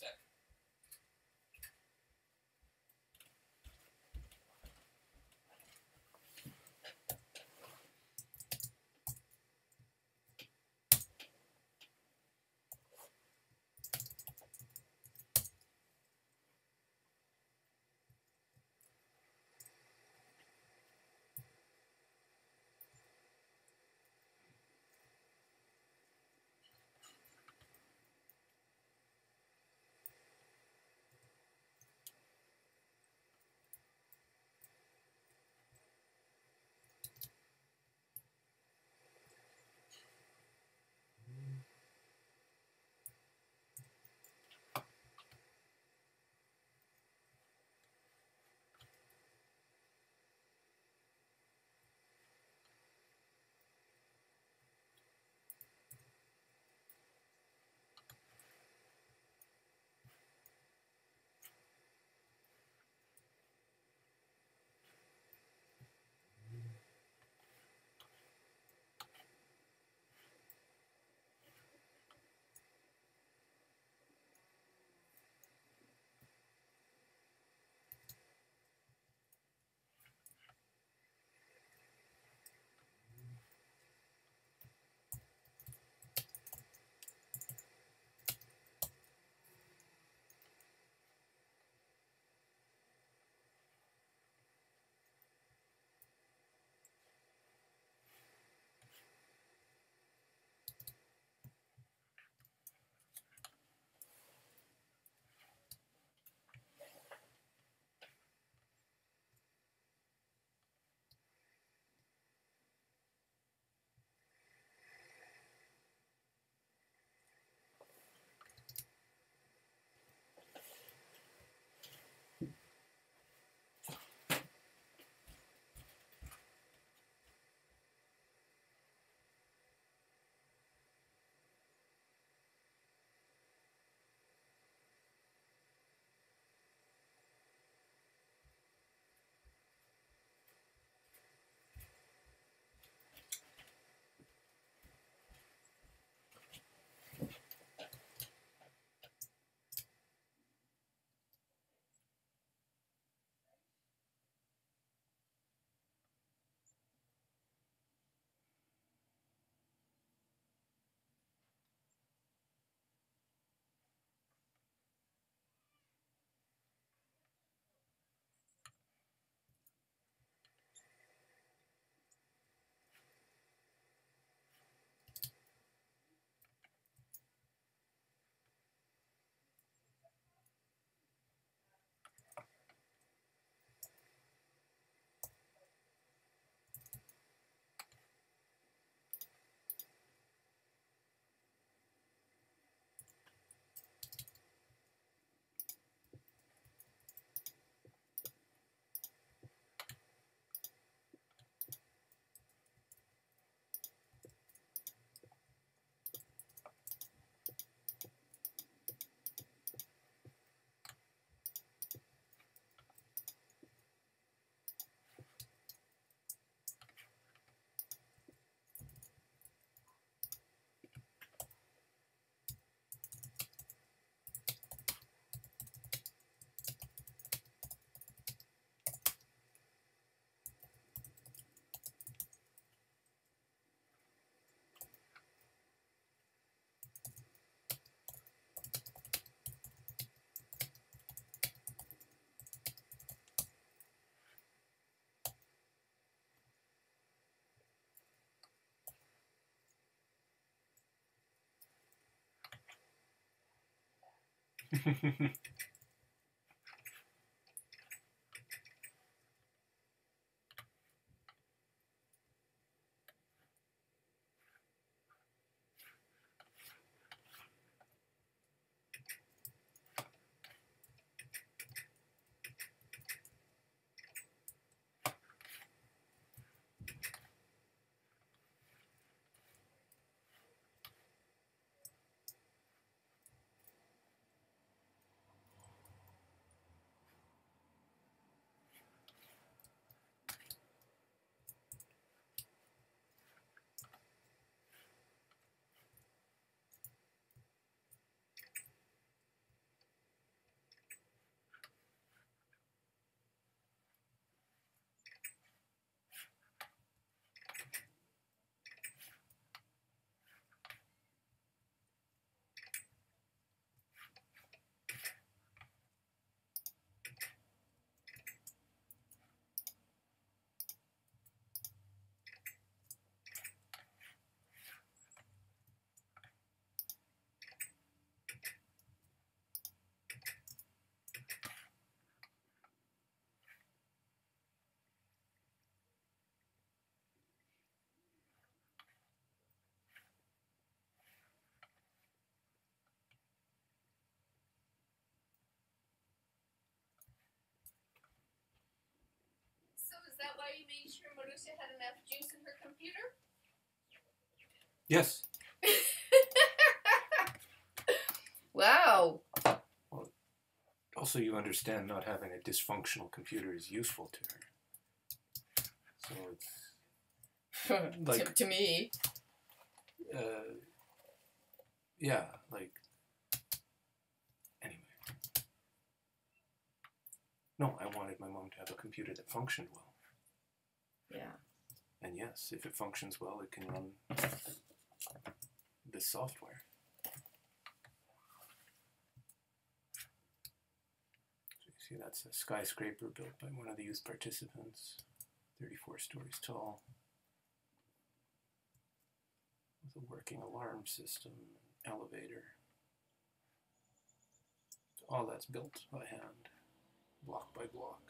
Just So is that why you made sure Marusha had enough juice in her computer? yes. wow. Also, you understand not having a dysfunctional computer is useful to her. So it's to, Like- to me. uh, yeah, like anyway. No, I wanted my mom to have a computer that functioned well. Yeah. And yes, if it functions well, it can run this software. So you see, that's a skyscraper built by one of the youth participants, 34 stories tall, with a working alarm system, elevator. All that's built by hand, block by block.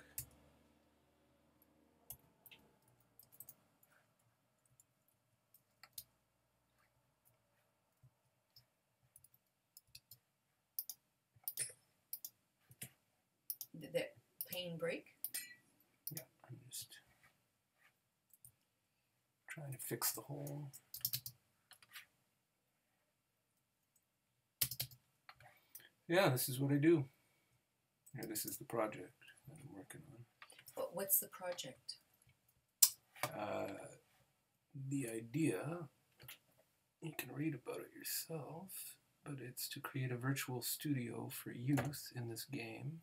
Did break? Yeah, I'm just trying to fix the hole. Yeah, this is what I do. Yeah, this is the project that I'm working on. What, what's the project? Uh, the idea, you can read about it yourself, but it's to create a virtual studio for youth in this game.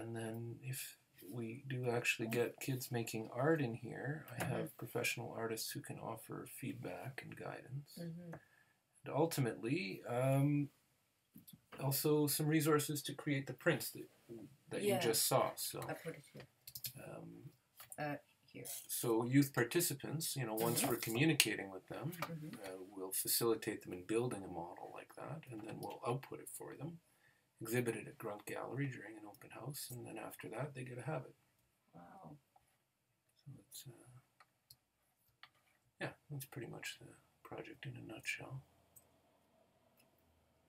And then if we do actually get kids making art in here, I have professional artists who can offer feedback and guidance. Mm-hmm. And ultimately, um, also some resources to create the prints that, that Yeah. you just saw. So, I put it here. um, Here. so youth participants, you know, once we're communicating with them, Mhm. uh, we'll facilitate them in building a model like that, and then we'll output it for them, exhibit it at Grunt Gallery during an open house, and then after that they get to have it. Wow. So it's, uh, yeah, that's pretty much the project in a nutshell.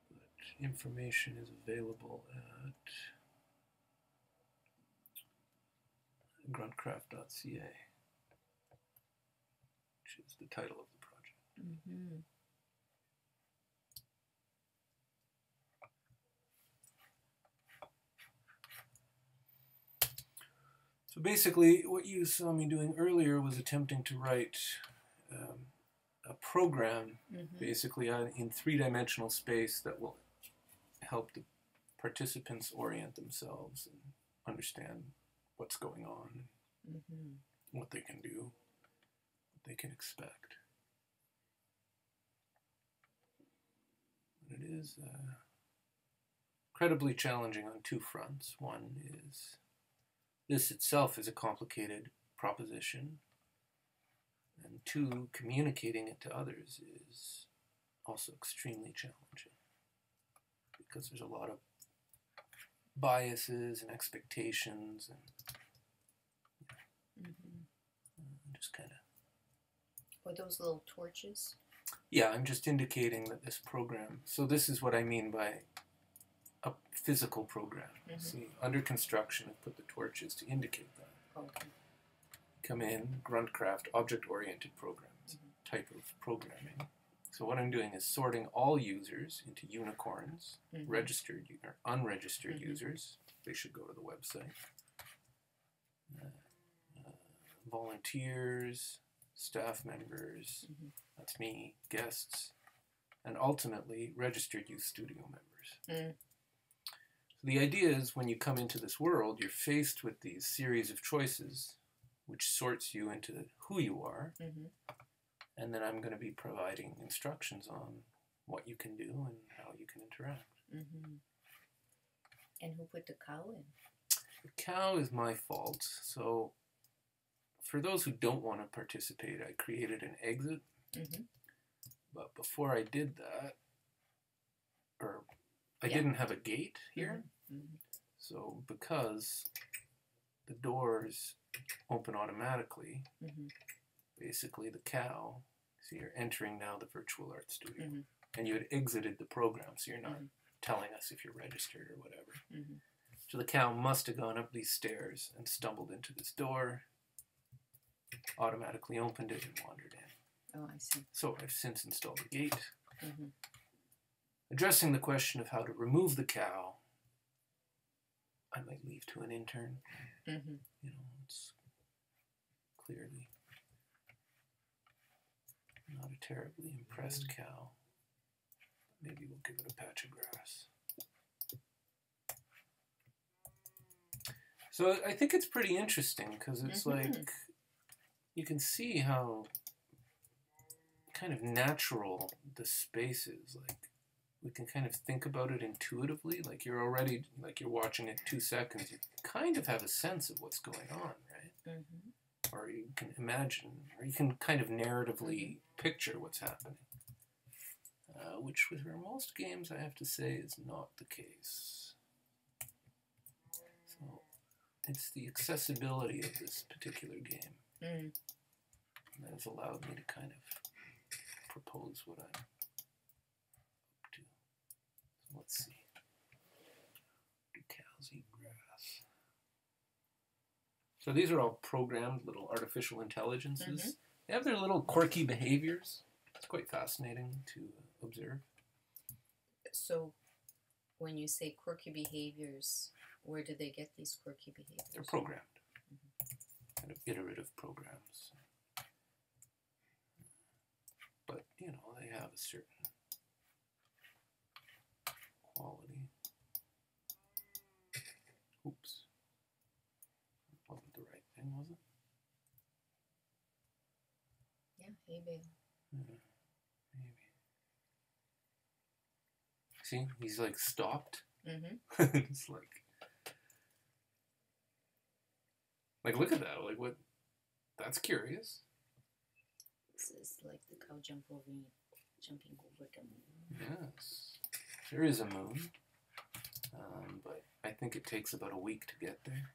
But information is available at gruntcraft.ca, which is the title of the project. Mm-hmm. So basically, what you saw me doing earlier was attempting to write um, a program, Mm-hmm. basically uh, in three-dimensional space that will help the participants orient themselves and understand what's going on, Mm-hmm. what they can do, what they can expect. But it is uh, incredibly challenging on two fronts. One is this itself is a complicated proposition, and two, communicating it to others is also extremely challenging because there's a lot of biases and expectations and hmm uh, just kind of Or those little torches. Yeah, I'm just indicating that this program. So this is what I mean by a physical program. Mhm. See, under construction, put the torches to indicate that. Okay. Come in, Gruntcraft, object-oriented programs, type of programming. So what I'm doing is sorting all users into unicorns, Mhm. registered or unregistered Mhm. users. They should go to the website. Uh, uh, volunteers, staff members, Mhm. that's me, guests, and ultimately registered youth studio members. The idea is when you come into this world, you're faced with these series of choices, which sorts you into who you are, hmm and then I'm going to be providing instructions on what you can do and how you can interact. hmm And who put the cow in? The cow is my fault, so for those who don't want to participate, I created an exit. Hmm But before I did that, or I Yeah. didn't have a gate here, hmm so because the doors open automatically, hmm basically the cow, so you're entering now the virtual art studio, Mhm. and you had exited the program, so you're not Mhm. telling us if you're registered or whatever. hmm So the cow must have gone up these stairs and stumbled into this door, automatically opened it, and wandered in. Oh, I see. So I've since installed a gate. hmm Addressing the question of how to remove the cow, I might leave to an intern. hmm You know, it's clearly not a terribly impressed cow. Maybe we'll give it a patch of grass. So I think it's pretty interesting because it's Mhm. like you can see how kind of natural the space is. Like we can kind of think about it intuitively. Like you're already like you're watching it two seconds. You kind of have a sense of what's going on, right? hmm Or you can imagine, or you can kind of narratively picture what's happening. Uh, which with most games, I have to say, is not the case. So it's the accessibility of this particular game mm that has allowed me to kind of propose what I'm up to. So let's see. Eat grass? So these are all programmed little artificial intelligences. Mm-hmm. They have their little quirky behaviors. It's quite fascinating to observe. So, when you say quirky behaviors, where do they get these quirky behaviors? They're programmed, mm-hmm. kind of iterative programs. But, you know, they have a certain quality. Oops. Wasn't the right thing, was it? Yeah, hay bale. Yeah, maybe. See, he's like stopped. Mm-hmm. it's like, like look at that. Like what? That's curious. This is like the cow jump over, jumping over the moon. Yes, there is a moon, um, but I think it takes about a week to get there.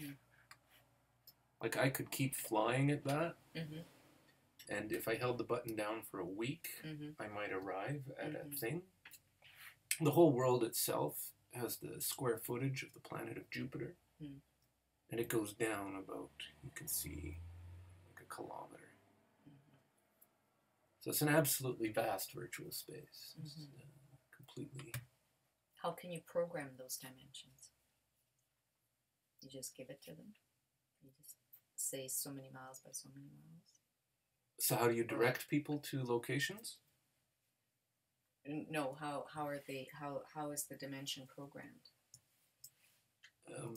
Mm. Like I could keep flying at that, Mm-hmm. and if I held the button down for a week, Mm-hmm. I might arrive at a Mhm. thing. The whole world itself has the square footage of the planet of Jupiter, Hmm. and it goes down about you can see like a kilometer. So it's an absolutely vast virtual space. Completely. How can you program those dimensions? You just give it to them. You just say so many miles by so many miles. So how do you direct people to locations? No, how how are they? How how is the dimension programmed? Um,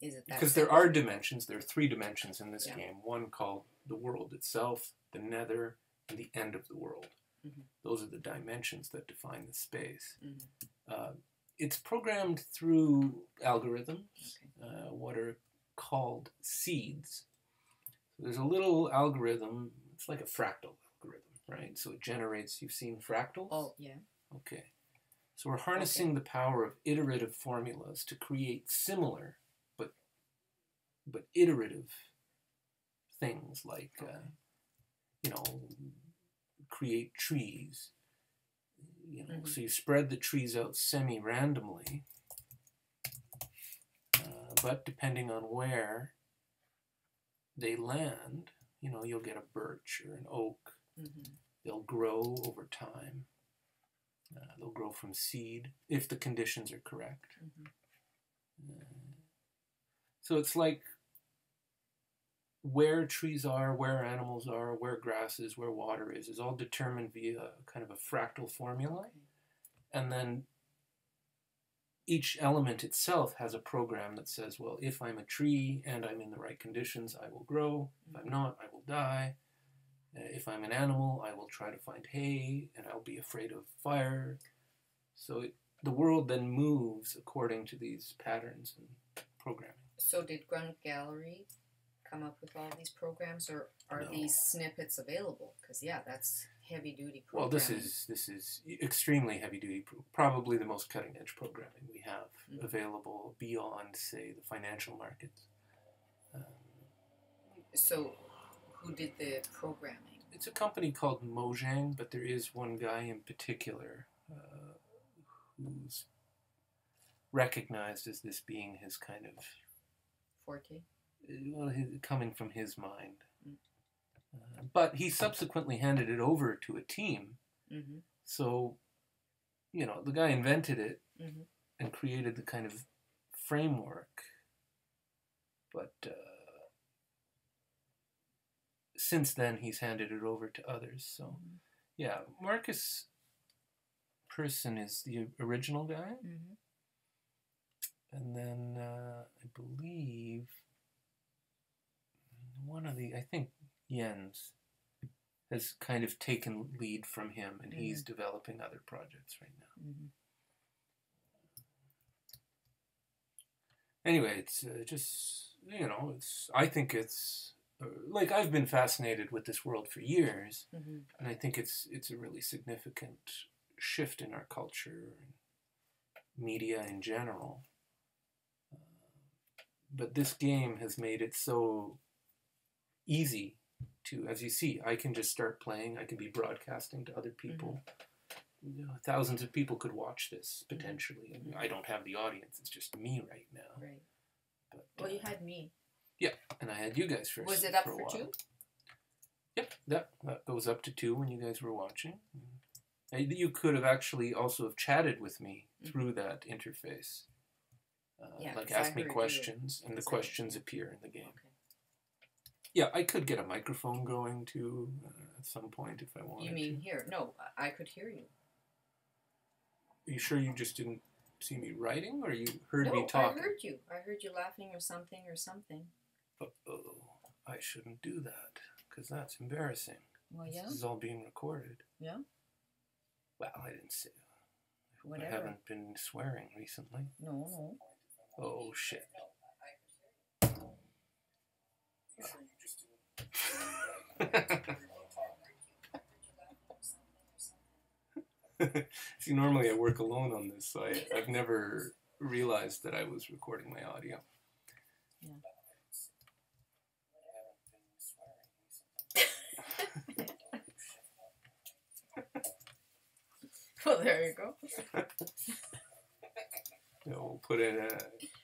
Is it that because there are dimensions. There are three dimensions in this Yeah. game. One called the world itself, the nether, and the end of the world. Mhm. Those are the dimensions that define the space. Mhm. Uh, it's programmed through algorithms, Okay. uh, what are called seeds. So there's a little algorithm. It's like a fractal algorithm, right? So it generates. You've seen fractals. Oh yeah. Okay. So we're harnessing the power of iterative formulas to create similar but but iterative things like uh, you know create trees. You know, Mhm. so you spread the trees out semi-randomly, uh, but depending on where they land, you know, you'll get a birch or an oak Mm-hmm. They'll grow over time. Uh, they'll grow from seed if the conditions are correct. Mm-hmm. Uh, so it's like where trees are, where animals are, where grass is, where water is, is all determined via kind of a fractal formula. And then each element itself has a program that says, well, if I'm a tree and I'm in the right conditions, I will grow. If I'm not, I will die. Uh, if I'm an animal, I will try to find hay and I'll be afraid of fire. So it, the world then moves according to these patterns and programming. So did Grunt Gallery come up with all these programs, or are No. these snippets available? Because yeah, that's heavy duty Well, this is this is extremely heavy duty, probably the most cutting edge programming we have Mhm. available beyond, say, the financial markets. Um, So, who did the programming? it's a company called Mojang, but there is one guy in particular uh, who's recognized as this being his kind of Forte. Well, coming from his mind. Uh, but he subsequently handed it over to a team. Mm-hmm. So, you know, the guy invented it Mhm. and created the kind of framework. But uh, since then, he's handed it over to others. So, Mm-hmm. yeah, Markus Persson is the original guy. Mm-hmm. And then uh, I believe one of the, I think Jens has kind of taken lead from him and he's developing other projects right now. Mm-hmm. Anyway, it's uh, just, you know, it's, I think it's, uh, like I've been fascinated with this world for years Mm-hmm. and I think it's, it's a really significant shift in our culture and media in general. but this game has made it so easy to as you see i can just start playing i can be broadcasting to other people you know, thousands of people could watch this potentially and i don't have the audience it's just me right now Right. but, Well, you uh, had me. Yeah, and i had you guys first Was it up for while. two? yep that, that goes up to two when you guys were watching Uh, you could have actually also have chatted with me Mhm. through that interface uh, Yeah, like ask me you. questions and the questions appear in the game Okay. Yeah, I could get a microphone going too uh, at some point if I wanted You mean to. here? No, I I could hear you. Are you sure you just didn't see me writing or you heard no, me talking? I heard you. I heard you laughing or something or something. oh I shouldn't do that because that's embarrassing. Well, yeah, This is all being recorded. yeah, Well, I didn't say. Whatever. I haven't been swearing recently. No, no. Oh shit. See, normally I work alone on this, so I, I've never realized that I was recording my audio. Yeah. Well, there you go. Know, we'll put in a,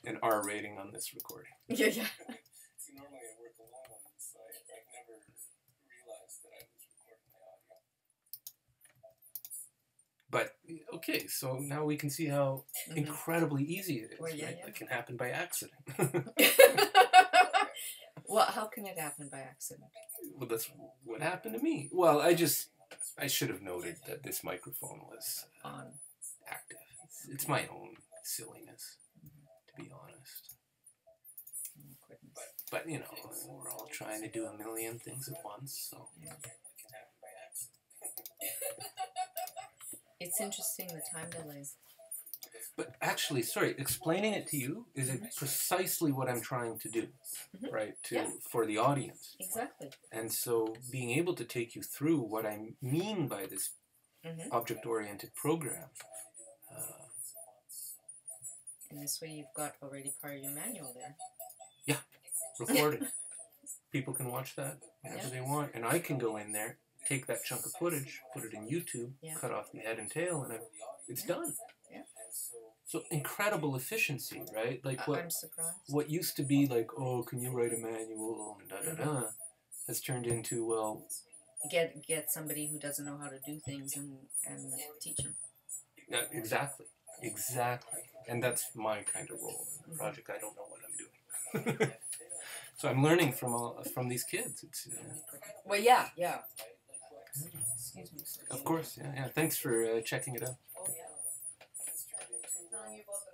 an R rating on this recording. Yeah, yeah. See, normally I work alone on this, so I, I've never realized that I was recording my audio. But okay, so now we can see how Mhm. incredibly easy it is. Well, yeah, right? yeah. It can happen by accident. well, how can it happen by accident? well, that's what happened to me. Well, I just I should have noted that this microphone was On. active. It's, it's my own silliness, to be honest. Goodness. But you know, we're all trying to do a million things at once, so Yeah. It's interesting the time delays. But actually, sorry, explaining it to you is Mhm. precisely what I'm trying to do, Mhm. right? To Yeah. for the audience. Exactly. And so being able to take you through what I mean by this Mm-hmm. object oriented program uh, And this way you've got already part of your manual there. Yeah, recorded. People can watch that whenever Yeah. they want, and I can go in there, take that chunk of footage, put it in YouTube, Yeah. cut off the head and tail, and it's Yeah. done. Yeah. So incredible efficiency, right? Like what I'm surprised. what used to be like, oh, can you write a manual and da da da, has turned into well, Get get somebody who doesn't know how to do things and, and teach them. yeah, exactly, exactly, and that's my kind of role in the Mhm. project. I don't know what I'm doing, so I'm learning from all, from these kids. It's uh, Well, yeah, yeah. Excuse me. sir. of course, yeah, yeah. Thanks for uh, checking it out. Oh yeah. Telling you about the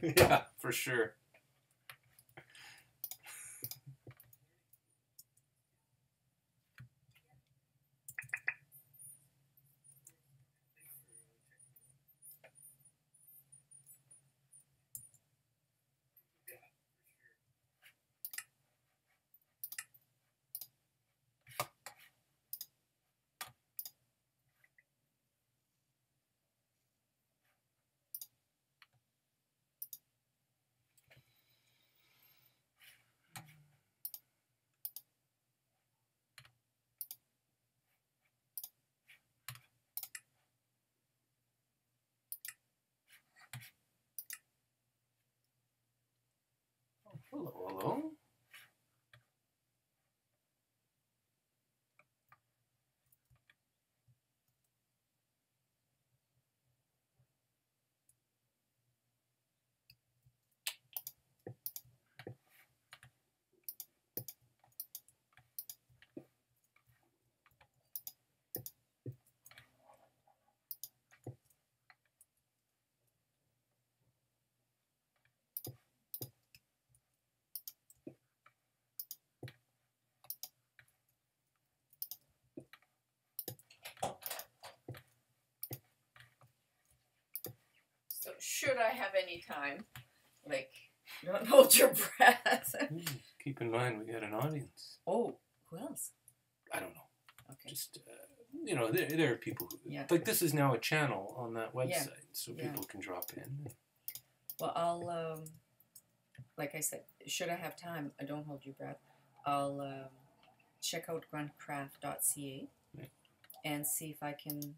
microphone. yeah, for sure. Hello, hello. So should I have any time, like, don't hold your breath. Keep in mind, we got an audience. oh, who else? I don't know. Okay. Just uh, you know, there, there are people who Yeah. like this is now a channel on that website, Yeah. so Yeah. people can drop in. Well, I'll, um, like I said, should I have time, I don't hold your breath. I'll um, check out gruntcraft.ca and see if I can,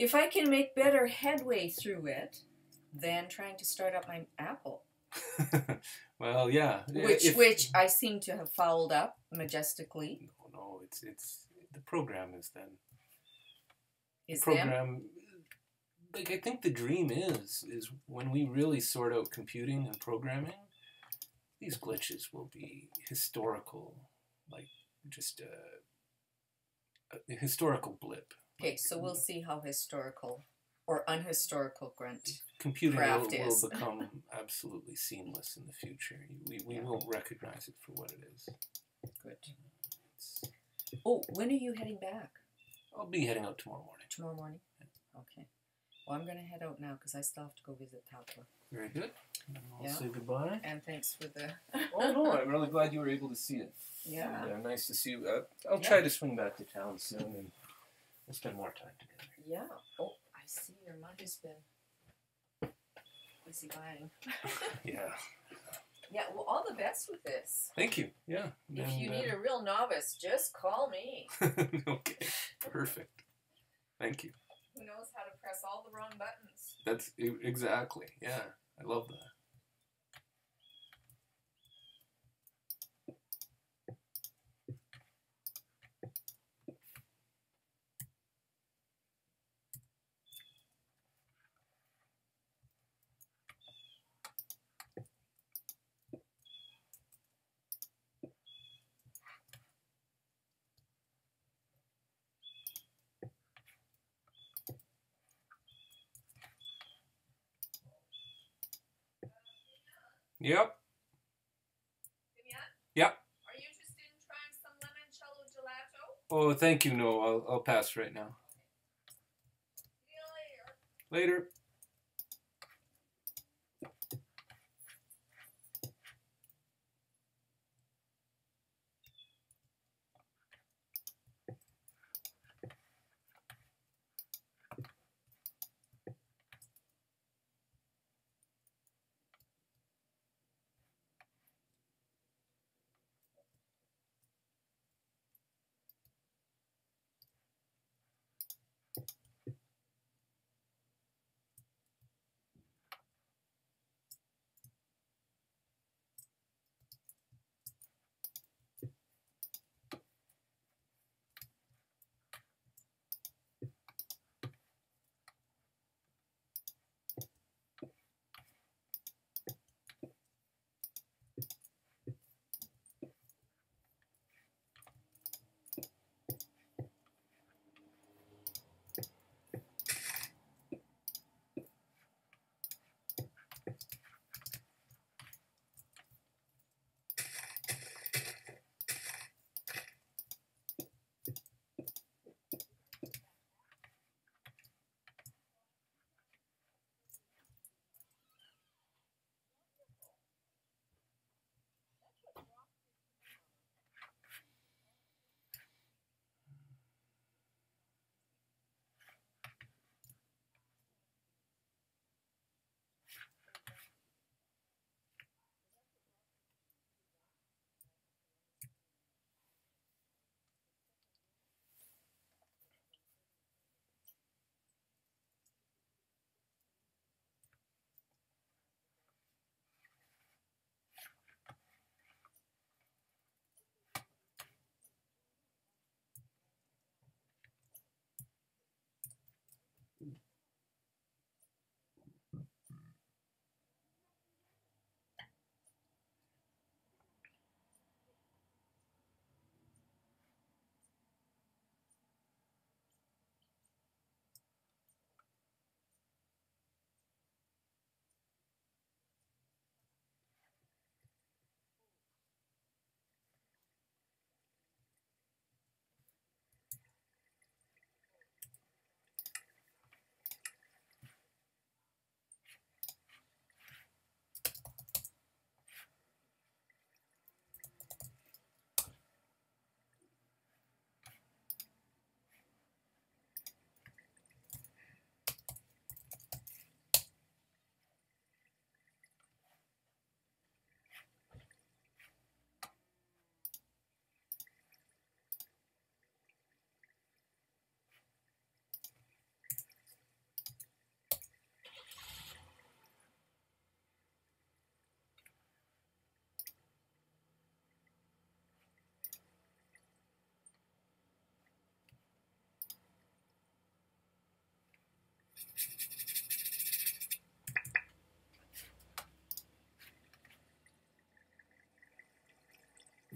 if I can make better headway through it than trying to start up my Apple, well, yeah. which if- which I seem to have fouled up majestically. No, no, it's it's the program is then Is them program. Like I think the dream is is when we really sort out computing and programming, these glitches will be historical, like just a, a historical blip. Okay? So we'll see how historical or unhistorical grunt. Computing will, will become absolutely seamless in the future. We, we Yeah. won't recognize it for what it is. Good. It's, Oh, when are you heading back? I'll be heading out tomorrow morning. Tomorrow morning? Okay. Well, I'm going to head out now because I still have to go visit Talpa. Very good. I'll Yeah. say goodbye. And thanks for the. oh no, I'm really glad you were able to see it. Yeah. And, uh, nice to see you. Uh, I'll Yeah. try to swing back to town soon, and we'll spend more time together. Yeah. Oh, I see your mother's been busy buying. Yeah. Yeah, well, all the best with this. Thank you. Yeah. If And, you uh, need a real novice, just call me. okay. Perfect. Thank you. Who knows how to press all the wrong buttons? That's exactly. Yeah. I love that. Yep. Yep. Are you interested in trying some limoncello gelato? Oh, thank you. No, I'll, I'll pass right now. See you later. Later.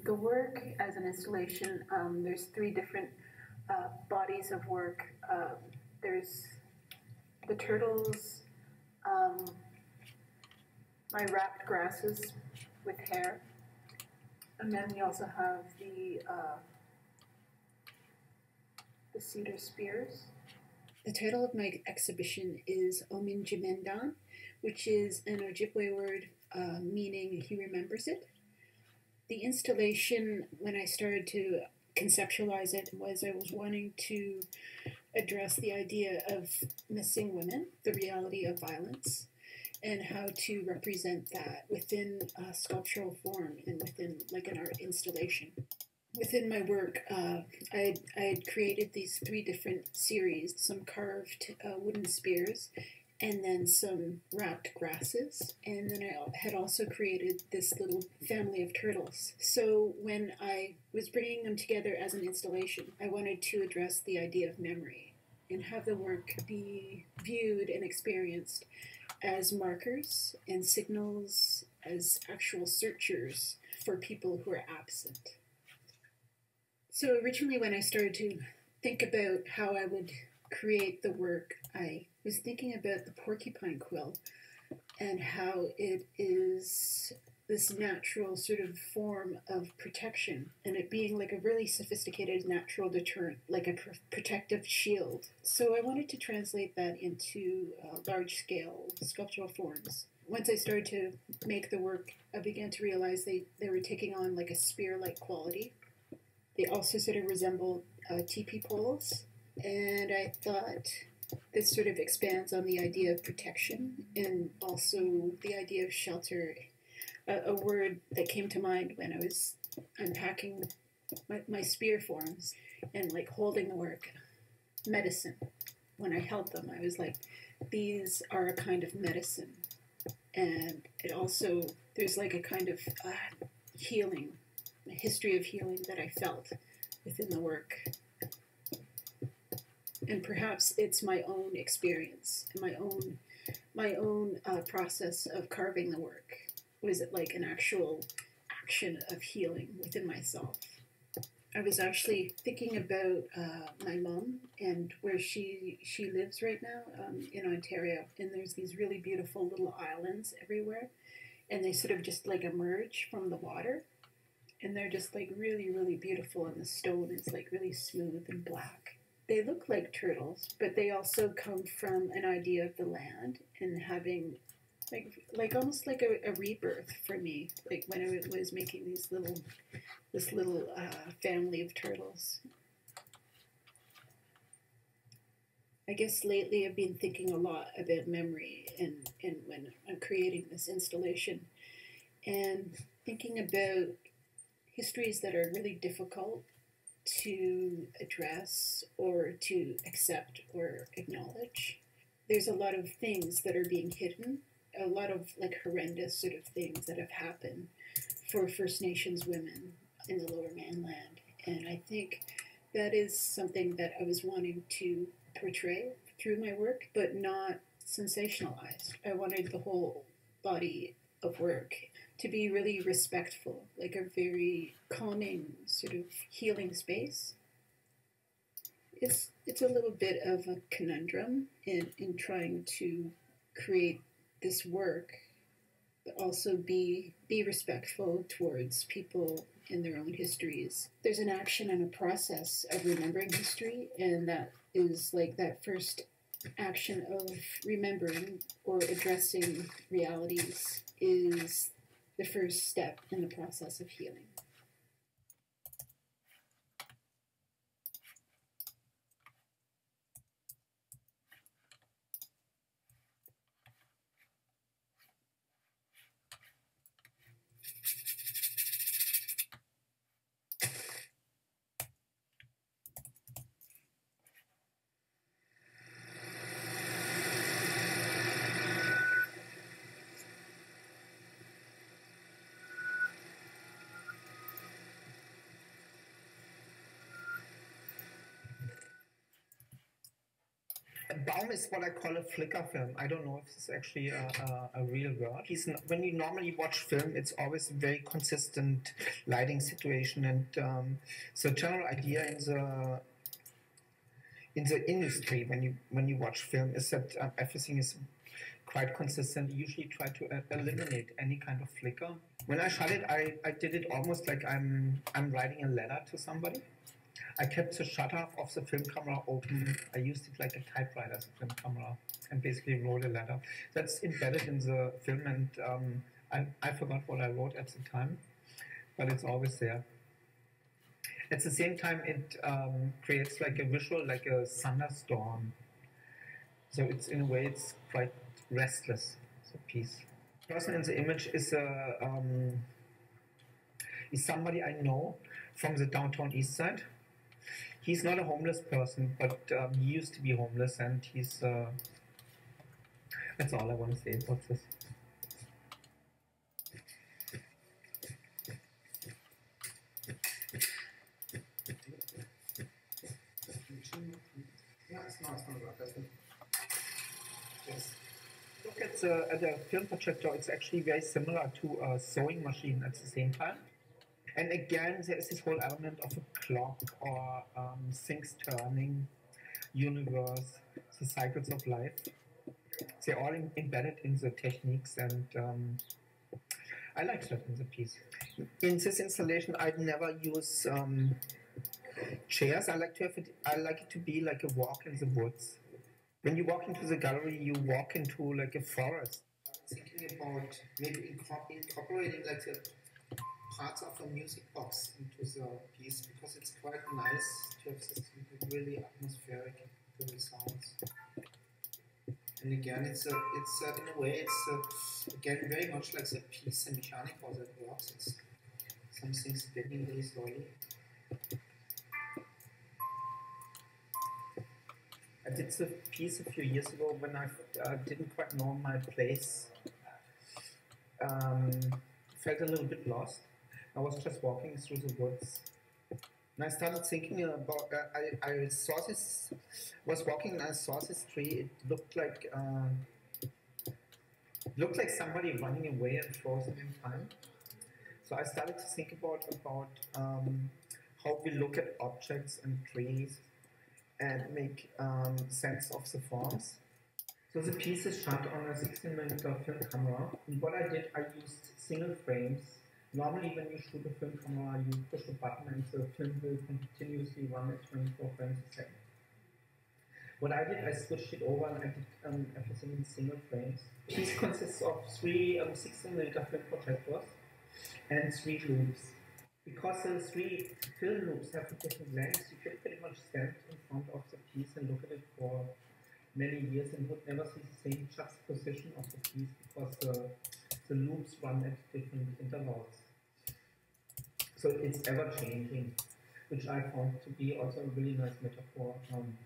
The work as an installation, um, there's three different uh, bodies of work. Um, there's the turtles, um, my wrapped grasses with hair, and then we also have the uh, the cedar spears. The title of my exhibition is Omin Jimendan, which is an Ojibwe word uh, meaning he remembers it. The installation, when I started to conceptualize it, was I was wanting to address the idea of missing women, the reality of violence, and how to represent that within a sculptural form and within like an art installation. Within my work, uh, I I had created these three different series: some carved uh, wooden spears, and then some wrapped grasses. And then I had also created this little family of turtles. So when I was bringing them together as an installation, I wanted to address the idea of memory and have the work be viewed and experienced as markers and signals, as actual searchers for people who are absent. So originally, when I started to think about how I would create the work, I was thinking about the porcupine quill and how it is this natural sort of form of protection and it being like a really sophisticated natural deterrent, like a pr- protective shield. So I wanted to translate that into uh, large scale sculptural forms. Once I started to make the work, I began to realize they, they were taking on like a spear like quality. They also sort of resemble uh, teepee poles. And I thought this sort of expands on the idea of protection and also the idea of shelter. A, a word that came to mind when I was unpacking my, my spear forms and like holding the work medicine. When I held them, I was like, these are a kind of medicine. And it also, there's like a kind of uh, healing, history of healing that I felt within the work and perhaps it's my own experience, my own my own uh, process of carving the work. Was it like an actual action of healing within myself? I was actually thinking about uh, my mom and where she she lives right now um, in Ontario, and there's these really beautiful little islands everywhere, and they sort of just like emerge from the water, and they're just like really really beautiful, and the stone is like really smooth and black, they look like turtles, but they also come from an idea of the land and having like like almost like a, a rebirth for me. Like when I was making these little this little uh, family of turtles. I guess lately I've been thinking a lot about memory and, and when I'm creating this installation and thinking about histories that are really difficult to address or to accept or acknowledge. There's a lot of things that are being hidden, a lot of like horrendous sort of things that have happened for First Nations women in the lower mainland. And I think that is something that I was wanting to portray through my work, but not sensationalized. I wanted the whole body of work to be really respectful, like a very calming sort of healing space. It's it's a little bit of a conundrum in, in trying to create this work, but also be be respectful towards people in their own histories. There's an action and a process of remembering history, and that is like that first action of remembering or addressing realities is the first step in the process of healing. Is what I call a flicker film. I don't know if it's actually a, a, a real word. When you normally watch film, it's always a very consistent lighting situation, and um, the general idea in the in the industry when you when you watch film is that um, everything is quite consistent. Usually try to uh, eliminate any kind of flicker. When I shot it, I, I did it almost like I'm I'm writing a letter to somebody. I kept the shutter of the film camera open. I used it like a typewriter as a film camera and basically wrote a letter. That's embedded in the film, and um, I, I forgot what I wrote at the time, but it's always there. At the same time, it um, creates like a visual, like a thunderstorm. So it's in a way, it's quite restless. The piece. person in the image is a um, is somebody I know from the downtown east side. He's not a homeless person, but um, he used to be homeless, and he's. Uh, that's all I want to say about this. Yes. Look at the, at the film projector, it's actually very similar to a sewing machine at the same time. And again, there is this whole element of a clock or um, things turning, universe, the cycles of life. They're all in, embedded in the techniques, and um, I like that in the piece. In this installation, I'd never use um, chairs. I like to have it. I like it to be like a walk in the woods. When you walk into the gallery, you walk into like a forest. Thinking about maybe incorporating like the parts of a music box into the piece because it's quite nice to have this really atmospheric little sounds. And again, it's a, it's a, in a way, it's a, again very much like the piece in mechanical that works. It's something spinning really slowly. I did the piece a few years ago when I uh, didn't quite know my place. Um, felt a little bit lost. I was just walking through the woods. And I started thinking about. Uh, I, I saw this. Was walking and I saw this tree. It looked like. Uh, looked like somebody running away and frozen in time. So I started to think about about um, how we look at objects and trees and make um, sense of the forms. So the piece is shot on a 16mm film camera. And what I did, I used single frames. Normally when you shoot a film camera, you push a button and the film will continuously run at 24 frames a second. What I did, I switched it over and I did um, everything in single frames. Piece consists of three um, 16mm film projectors and three loops. Because the three film loops have a different lengths, you can pretty much stand in front of the piece and look at it for many years and would never see the same juxtaposition of the piece because the, the loops run at different intervals. So it's ever changing, which I found to be also a really nice metaphor um,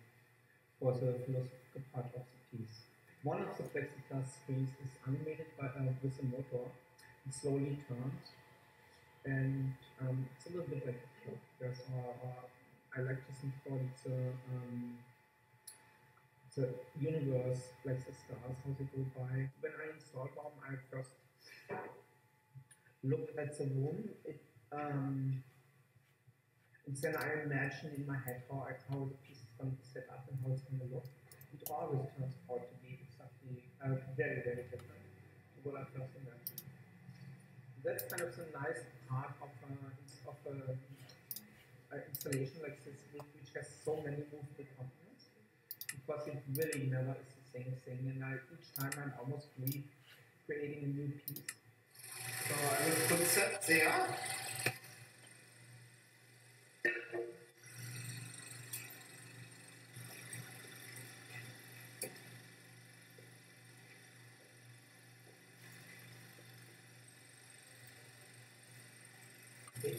for the philosophical part of the piece. One of the plexiglass screens is animated by, uh, with a motor. It slowly turns and um, it's a little bit like a flow. There's uh, uh, I like to think about it's a, um, the universe, like the stars, how they go by. When I installed Baum, I first looked at the room, it, um, and then I imagine in my head how, I, how the piece is going to be set up and how it's going to look. It always turns out to be exactly uh, very, very different to what I first imagined. That's kind of the nice part of a, of a, a installation like this, which has so many movable components, because it really never is the same thing, and I, each time I'm almost creating a new piece. So I will put that there.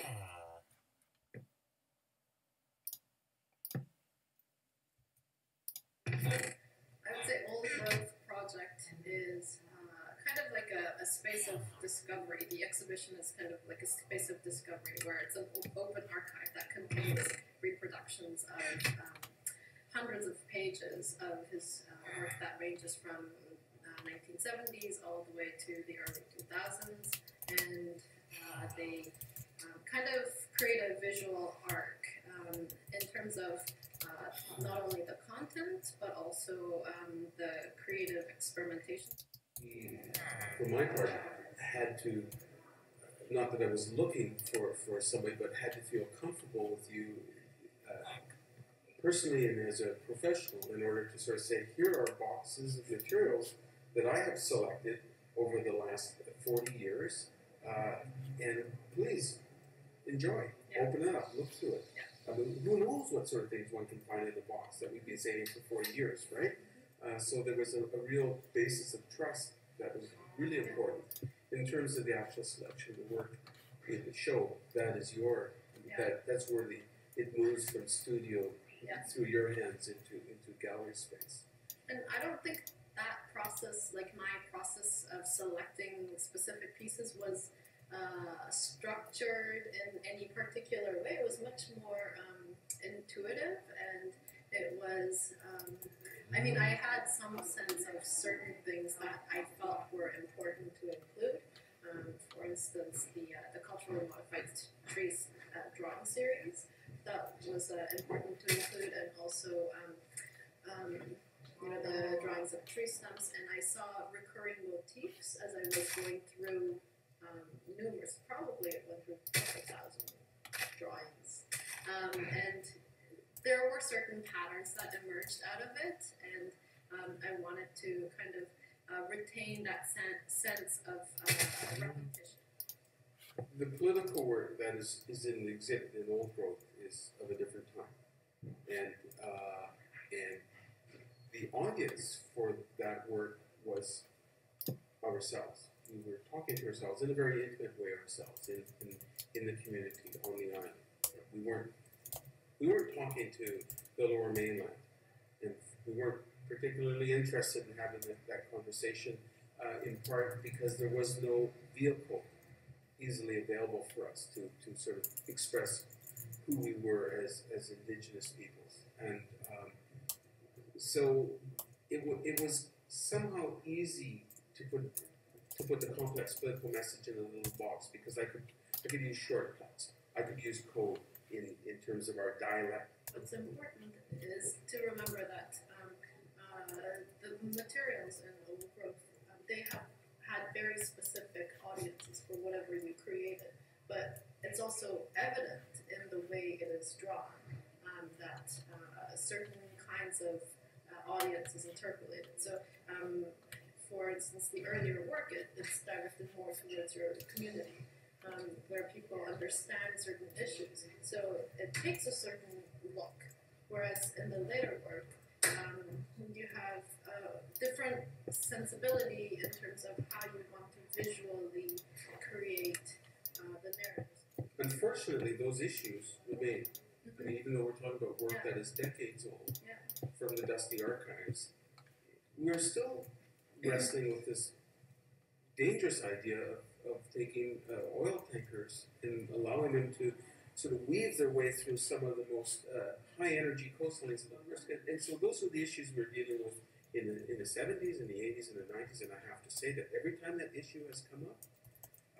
I would say Old Growth Project is uh, kind of like a, a space of discovery. The exhibition is kind of like a space of discovery where it's an open archive that contains reproductions of um, hundreds of pages of his uh, work that ranges from uh, 1970s all the way to the early 2000s. And uh, they kind of create a visual arc um, in terms of uh, not only the content but also um, the creative experimentation. for my part, I had to, not that I was looking for, for somebody, but had to feel comfortable with you uh, personally and as a professional in order to sort of say, here are boxes of materials that I have selected over the last 40 years, uh, and please enjoy, Yeah. open it up, look through it. I mean, who knows what sort of things one can find in the box that we've been saving for 40 years, right? Uh, so there was a, a real basis of trust that was really important in terms of the actual selection of the work in the show. That is your Yeah. that that's where the it moves from studio Yeah. through your hands into into gallery space. And I don't think that process, like my process of selecting specific pieces, was uh, structured in any particular way. It was much more um, intuitive, and it was. Um, I mean, I had some sense of certain things that I felt were important to include. Um, for instance, the uh, the culturally modified trees uh, drawing series that was uh, important to include, and also. Um, um, you know, the drawings of tree stumps, and I saw recurring motifs as I was going through um, numerous, probably it a thousand drawings. Um, and there were certain patterns that emerged out of it, and um, I wanted to kind of uh, retain that sen- sense of uh, repetition. The political work that is, is in the exhibit in Old Growth is of a different time, and uh, and the audience for that work was ourselves. We were talking to ourselves in a very intimate way ourselves in, in, in the community on the island. We weren't we weren't talking to the lower mainland, and we weren't particularly interested in having that, that conversation. Uh, in part because there was no vehicle easily available for us to, to sort of express who we were as, as indigenous peoples. And um, so it, it was somehow easy to put to put the complex political message in a little box because I could I could use shortcuts. I could use code in, in terms of our dialect. What's important is to remember that um, uh, the materials in Old Growth, um, they have had very specific audiences for whatever you created, but it's also evident in the way it is drawn um, that uh, certain kinds of uh, audience is interpolated. So, um, for instance, the earlier work, it, it's directed more towards your community um, where people understand certain issues. So it takes a certain look. Whereas in the later work, um, you have a different sensibility in terms of how you want to visually create uh, the narrative. Unfortunately, those issues remain. I mean, even though we're talking about work that is decades old Yeah. from the dusty archives, we're still wrestling with this dangerous idea of, of taking uh, oil tankers and allowing them to sort of weave their way through some of the most uh, high energy coastlines of the universe. And, so those are the issues we're dealing with in the, in the 70s and the 80s and the 90s. And I have to say that every time that issue has come up,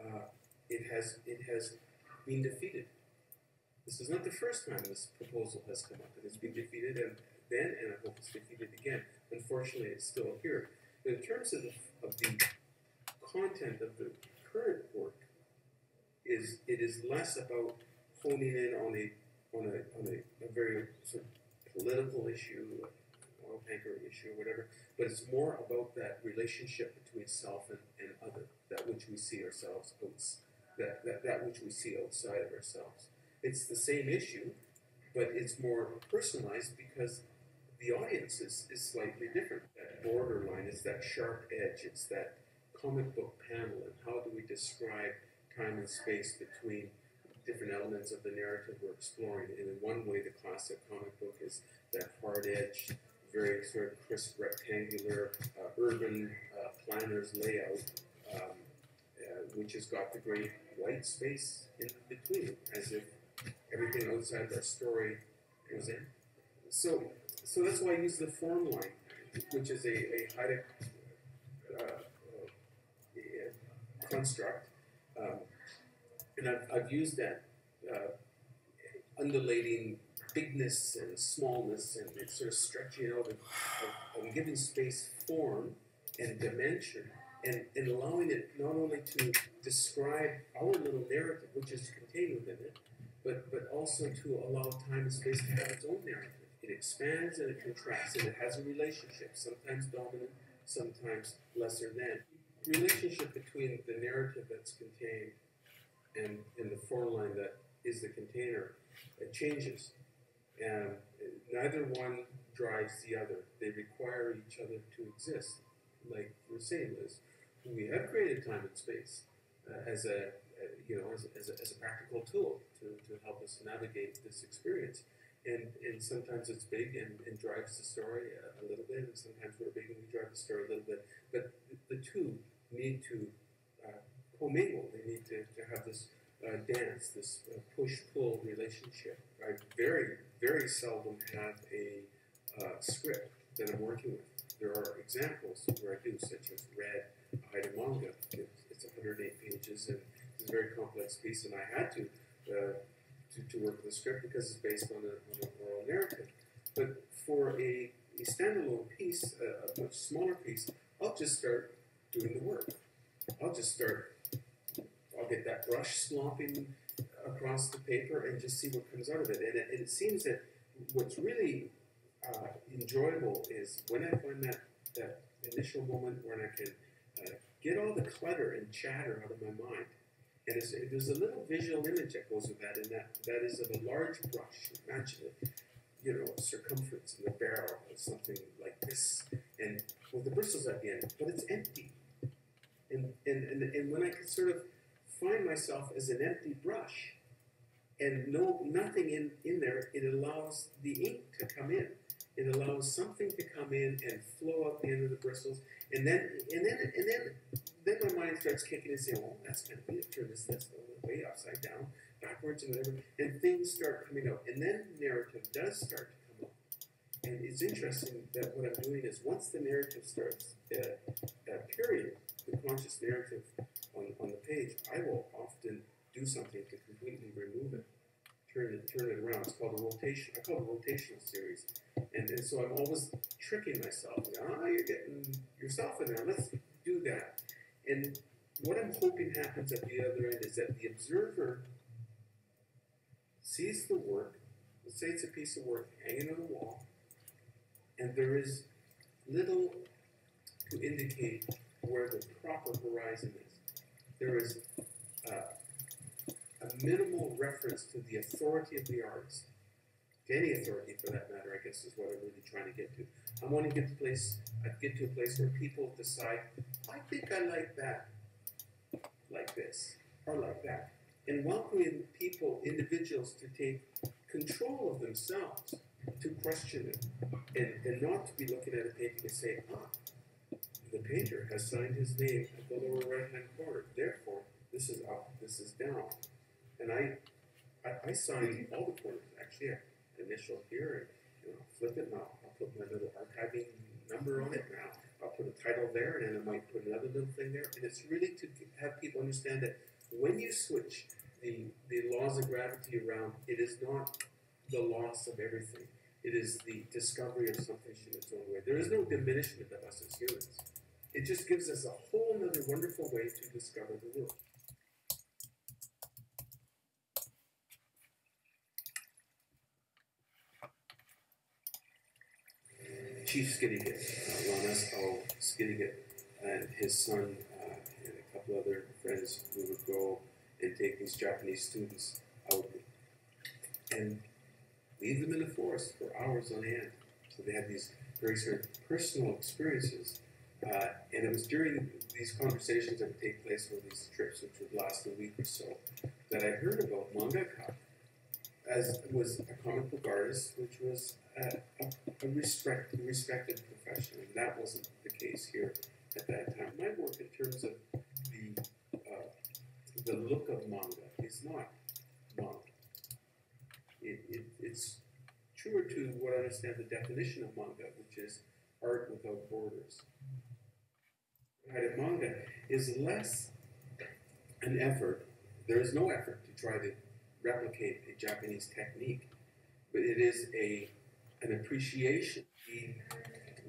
uh, it has it has been defeated. This is not the first time this proposal has come up. It has been defeated and then, and I hope it's defeated again. Unfortunately, it's still here. In terms of the, of the content of the current work, is it is less about honing in on a on a on a, a very sort of political issue, oil tanker issue, or whatever. But it's more about that relationship between self and, and other, that which we see ourselves that, that that which we see outside of ourselves. It's the same issue, but it's more personalized because the audience is, is slightly different. Borderline is that sharp edge. It's that comic book panel, and how do we describe time and space between different elements of the narrative we're exploring. And in one way, the classic comic book is that hard-edged, very sort of crisp, rectangular, uh, urban uh, planner's layout, um, uh, which has got the great white space in between, as if everything outside that story goes in. So, so that's why I use the form line, which is a, a Haida uh, uh, construct. Um, and I've, I've used that uh, undulating bigness and smallness and sort of stretching out of, of giving space form and dimension and, and allowing it not only to describe our little narrative, which is contained within it, but, but also to allow time and space to have its own narrative. It expands and it contracts and it has a relationship, sometimes dominant, sometimes lesser than. The relationship between the narrative that's contained and, and the form line that is the container, it changes. And neither one drives the other. They require each other to exist. Like we're saying, Liz, we have created time and space uh, as a, uh, you know as, as, a, as a practical tool to, to help us navigate this experience. And, and sometimes it's big and, and drives the story a, a, little bit, and sometimes we're big and we drive the story a little bit. But the, the two need to uh, commingle. They need to, to have this uh, dance, this uh, push-pull relationship. I very, very seldom have a uh, script that I'm working with. There are examples where I do, such as Red Haida Manga. It's, it's 108 pages and it's a very complex piece, and I had to uh, to, to work with the script because it's based on, a, on oral narrative. But for a, a standalone piece, a, a much smaller piece, I'll just start doing the work. I'll just start I'll get that brush slopping across the paper and just see what comes out of it. And it, and it seems that what's really uh, enjoyable is when I find that, that initial moment when I can uh, get all the clutter and chatter out of my mind. And there's a little visual image that goes with that, and that, that is of a large brush. Imagine it, you know, circumference in the barrel or something like this, and with the bristles at the end, but it's empty. And, and, and, and when I can sort of find myself as an empty brush and no nothing in, in there, it allows the ink to come in. It allows something to come in and flow out the end of the bristles, and then and then and then then my mind starts kicking and saying, "Oh, that's kind of weird. Turn this this way upside down, backwards, and whatever." And things start coming out, and then narrative does start to come out. And it's interesting that what I'm doing is once the narrative starts, uh, uh, period, the conscious narrative on, on the page, I will often do something to completely remove it, turn it, turn it around. It's called a rotation. I call it a rotational series. And, and so I'm always tricking myself. Ah, you're getting yourself in there. Let's do that. And what I'm hoping happens at the other end is that the observer sees the work. Let's say it's a piece of work hanging on the wall, and there is little to indicate where the proper horizon is there is uh, a minimal reference to the authority of the artist, to any authority for that matter, I guess is what I'm really trying to get to. I want to get to place, I get to a place where people decide, I think I like that, like this, or like that, and welcoming people, individuals, to take control of themselves, to question it, and, and not to be looking at a painting and say, ah, the painter has signed his name at the lower right-hand corner. Therefore, this is up, this is down. And I, I, I sign all the corners. Actually, I initial here, and know, flip it, and I'll, I'll put my little archiving number on it. Now I'll put a title there, and then I might put another little thing there. And it's really to have people understand that when you switch the the laws of gravity around, it is not the loss of everything. It is the discovery of something in its own way. There is no diminishment of us as humans. It just gives us a whole other wonderful way to discover the world. Chief Skidegate, uh, Ron Escal Skidegate, and his son uh, and a couple other friends, we would go and take these Japanese students out and leave them in the forest for hours on end. So they had these very sort of personal experiences uh, and it was during these conversations that would take place on these trips, which would last a week or so, that I heard about mangaka as was a comic book artist, which was a, respect, respected profession, and that wasn't the case here at that time. My work in terms of the uh, the look of manga is not manga. It, it, it's truer to what I understand the definition of manga, which is art without borders. Right, manga is less an effort. There is no effort to try to replicate a Japanese technique, but it is a an appreciation. The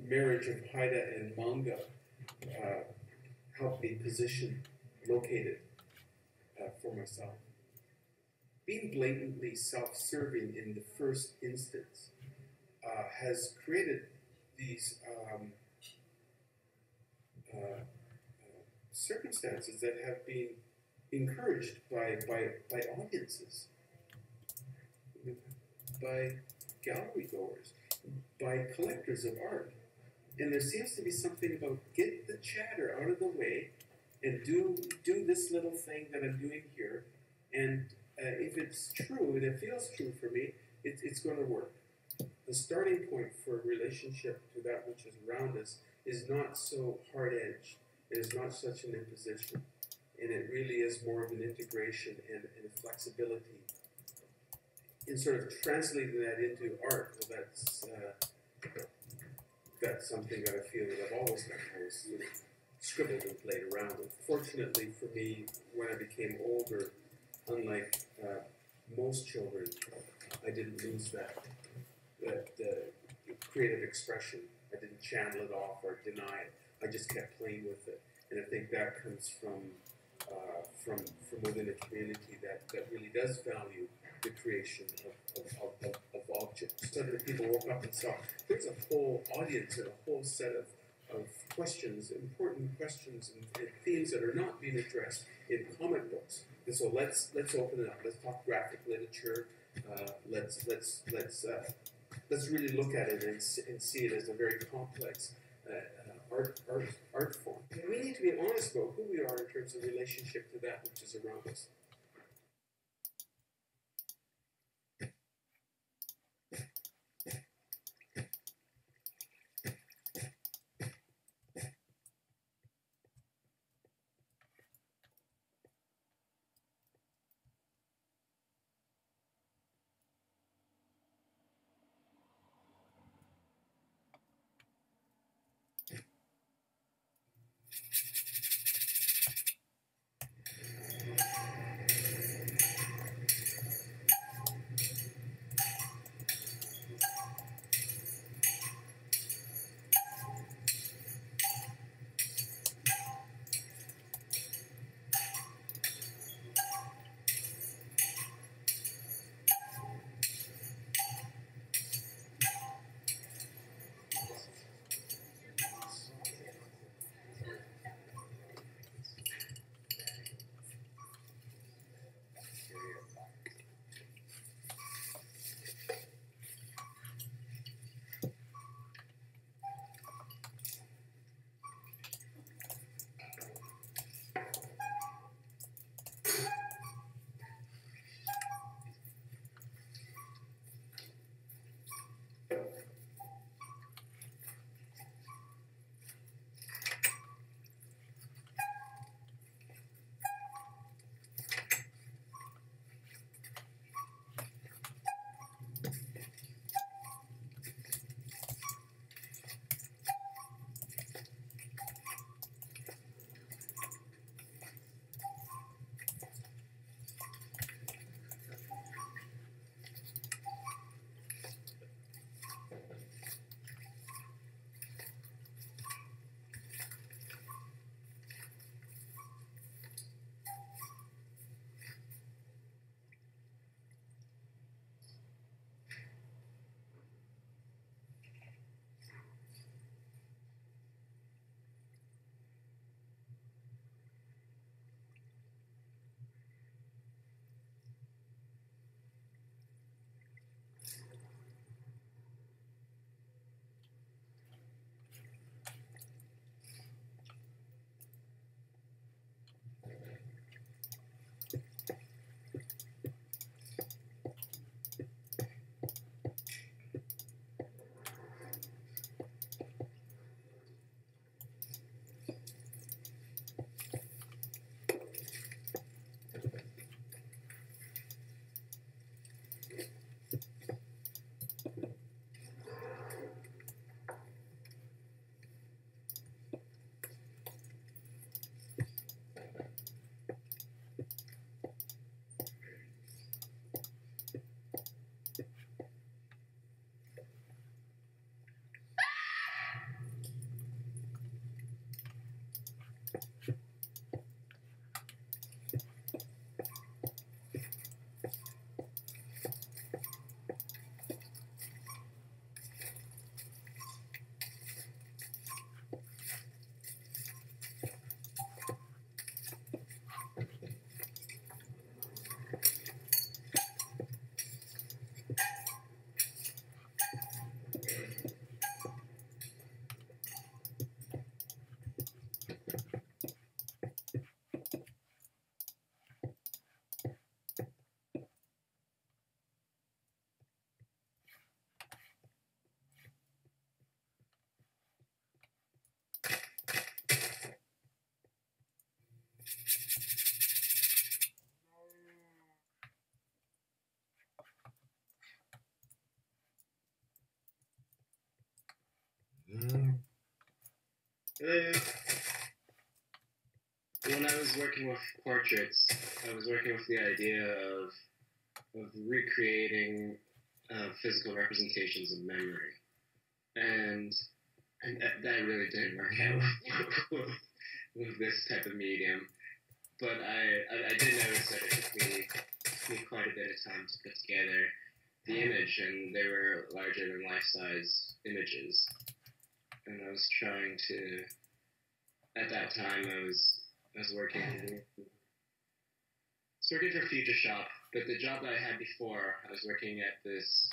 marriage of Haida and manga uh, helped me position, located uh, for myself. Being blatantly self-serving in the first instance uh, has created these um, uh, circumstances that have been encouraged by, by, by audiences, by gallery goers, by collectors of art. And there seems to be something about get the chatter out of the way and do do this little thing that I'm doing here. And uh, if it's true and it feels true for me, it, it's going to work. The starting point for a relationship to that which is around us is not so hard edged. It is not such an imposition and it really is more of an integration and, and a flexibility. In sort of translating that into art, well, that's uh, that's something that I feel that I've always done. I always sort of scribbled and played around with. Fortunately for me, when I became older, unlike uh, most children, I didn't lose that that uh, creative expression. I didn't channel it off or deny it. I just kept playing with it, and I think that comes from uh, from from within a community that, that really does value the creation of, of, of, of objects. Suddenly people woke up and saw there's a whole audience and a whole set of, of questions, important questions and, and themes that are not being addressed in comic books. And so let's let's open it up. Let's talk graphic literature. Uh, let's let's let's uh, let's really look at it and, and see it as a very complex uh, art, art, art form. And we need to be honest about who we are in terms of relationship to that which is around us. Merci. Uh, when I was working with portraits, I was working with the idea of of recreating uh, physical representations of memory, and and that, that really didn't work out with, with this type of medium. But I, I, I did notice that it took me, took me quite a bit of time to put together the image, and they were larger than life size images. And I was trying to, at that time, I was I was working. I was working for Future Shop, but the job that I had before, I was working at this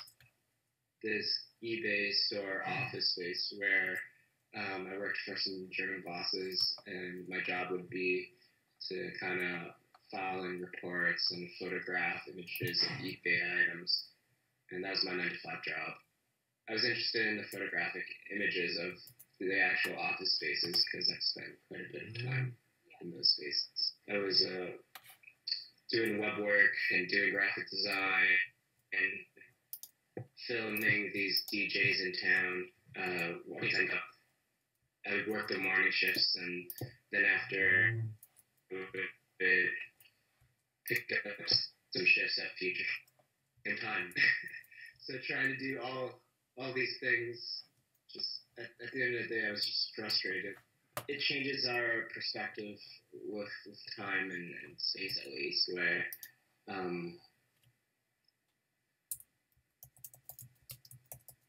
this eBay store office space where um, I worked for some German bosses, and my job would be to kind of file in reports and photograph images of eBay items, and that was my nine to five job. I was interested in the photographic images of the actual office spaces because I spent quite a bit of time in those spaces. I was uh, doing web work and doing graphic design and filming these DJs in town. Uh, I would work the morning shifts and then after it picked up some shifts at Future in time. so trying to do all all these things, just at, at the end of the day, I was just frustrated. It changes our perspective with, with time and, and space, at least, where um,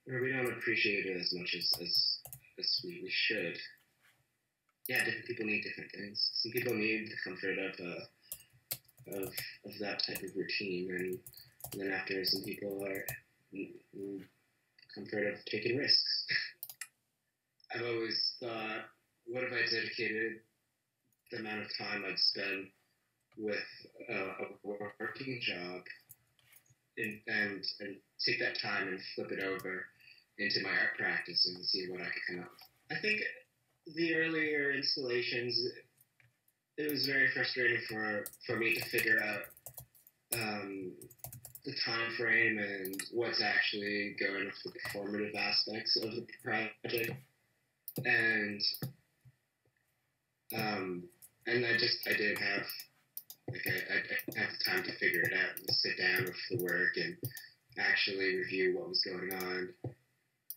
we don't appreciate it as much as as, as we, we should. Yeah, different people need different things. Some people need the comfort of uh, of of that type of routine, and, and then after, some people are need comfort of taking risks. I've always thought, what if I dedicated the amount of time I'd spend with uh, a working job and, and and take that time and flip it over into my art practice and see what I could come up with. I think the earlier installations, it was very frustrating for, for me to figure out um, the time frame and what's actually going with the performative aspects of the project, and um, and I just I didn't have like I, I didn't have the time to figure it out and sit down with the work and actually review what was going on,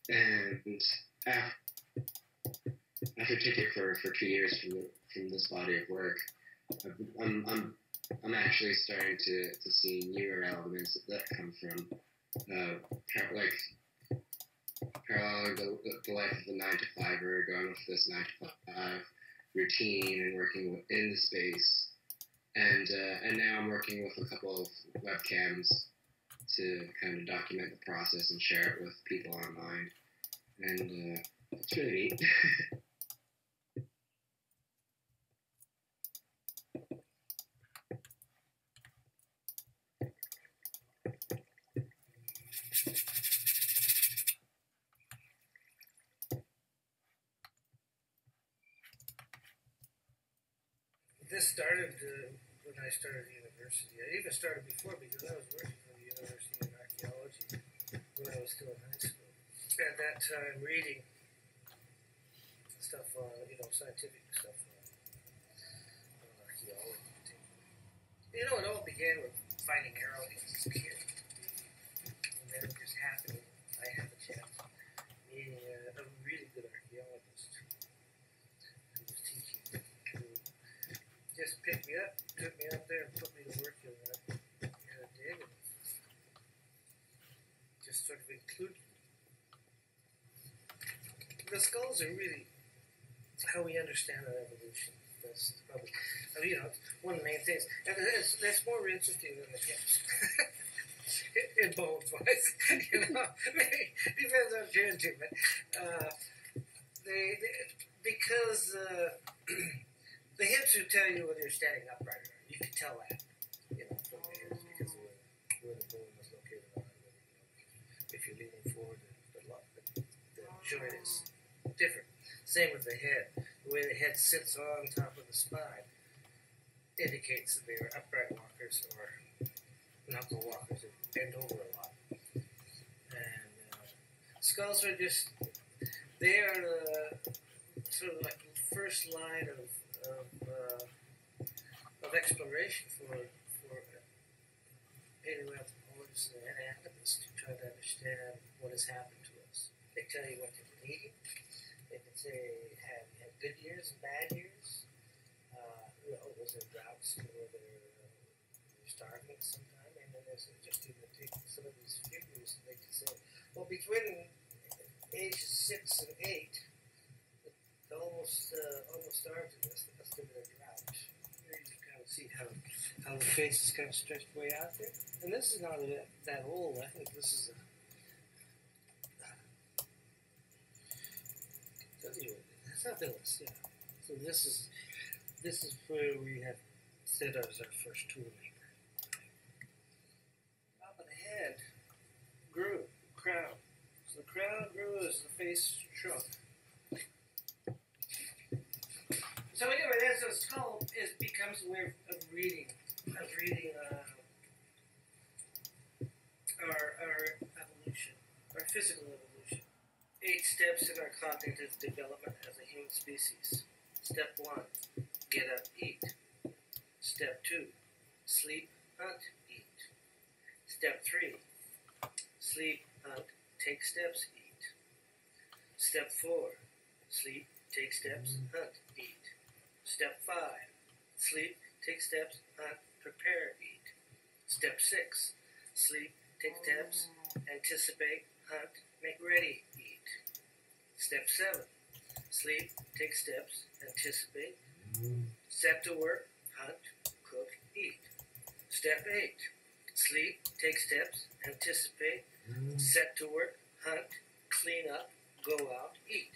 and after, after taking it for, for two years from the, from this body of work, I'm, I'm I'm actually starting to, to see newer elements that come from uh, like paralleling the, the life of the nine to fiver, going with this nine to five routine and working in the space, and uh, and now I'm working with a couple of webcams to kind of document the process and share it with people online, and uh, it's really neat. This started uh, when I started university. I even started before because I was working for the University of Archaeology when I was still in high school. At that time, reading stuff on, you know, scientific stuff uh, on archaeology. You know, it all began with finding arrowheads as a. And then it just happened. I had the chance meeting a, a really good archaeologist who was teaching. Who just picked me up, took me there, and put me to work in just sort of included. The skulls are really how we understand our evolution. That's probably, you know, one of the main things. And that's, that's more interesting than the hips. in bones wise, you know, depends on you're but uh, they, they because uh, the hips will tell you whether you're standing upright. You can tell that, you know, from the hips because of where, where the bone is located on it. If you're leaning forward, the, the, the, joint is different. Same with the head. The way the head sits on top of the spine indicates that they are upright walkers or knuckle walkers that bend over a lot. And uh, skulls are just, they are the sort of like first line of of, uh, of exploration for for paleoanthropologists and anatomists to try to understand what has happened to us. They tell you what eating. They can say have had good years and bad years. Uh, you know, was there droughts were there uh, starving sometime? And then there's just even taking some of these figures and they can say, well, between ages six and eight, almost uh, almost starved to drought. Here you kind of see how how the face is kind of stretched way out there. And this is not that, that old. I think this is a. What, That's not Phyllis, yeah. So this is this is where we have set up as our first tool maker. Top of the head grew, crown. So the crown grew as the face shrunk. So anyway, that's what's called. It becomes a reading, of reading uh, our our evolution, our physical evolution. Eight steps in our cognitive development as a human species. Step one: get up, eat. Step two: sleep, hunt, eat. Step three: sleep, hunt, take steps, eat. Step four: sleep, take steps, hunt, eat. Step five: sleep, take steps, hunt, prepare, eat. Step six: sleep, take steps, anticipate, hunt, make ready, eat. Step seven: sleep, take steps, anticipate, set to work, hunt, cook, eat. Step eight: sleep, take steps, anticipate, set to work, hunt, clean up, go out, eat.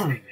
Hmm.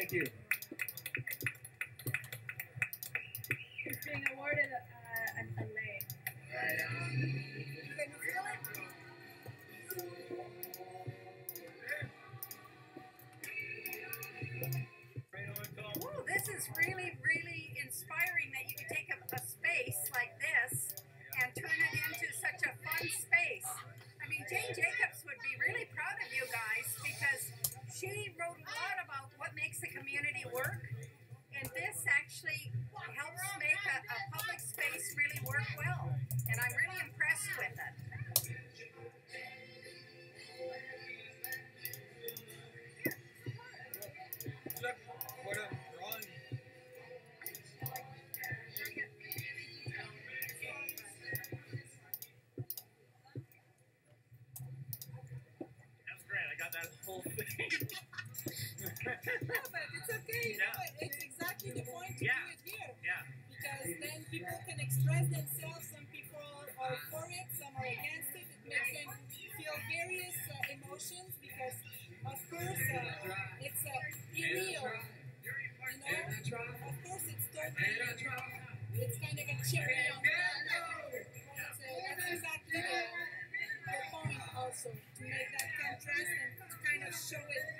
Thank you. whole thing. no, but it's okay. You yeah. know, it's exactly the point to yeah. do it here. Yeah. Because then people can express themselves show it.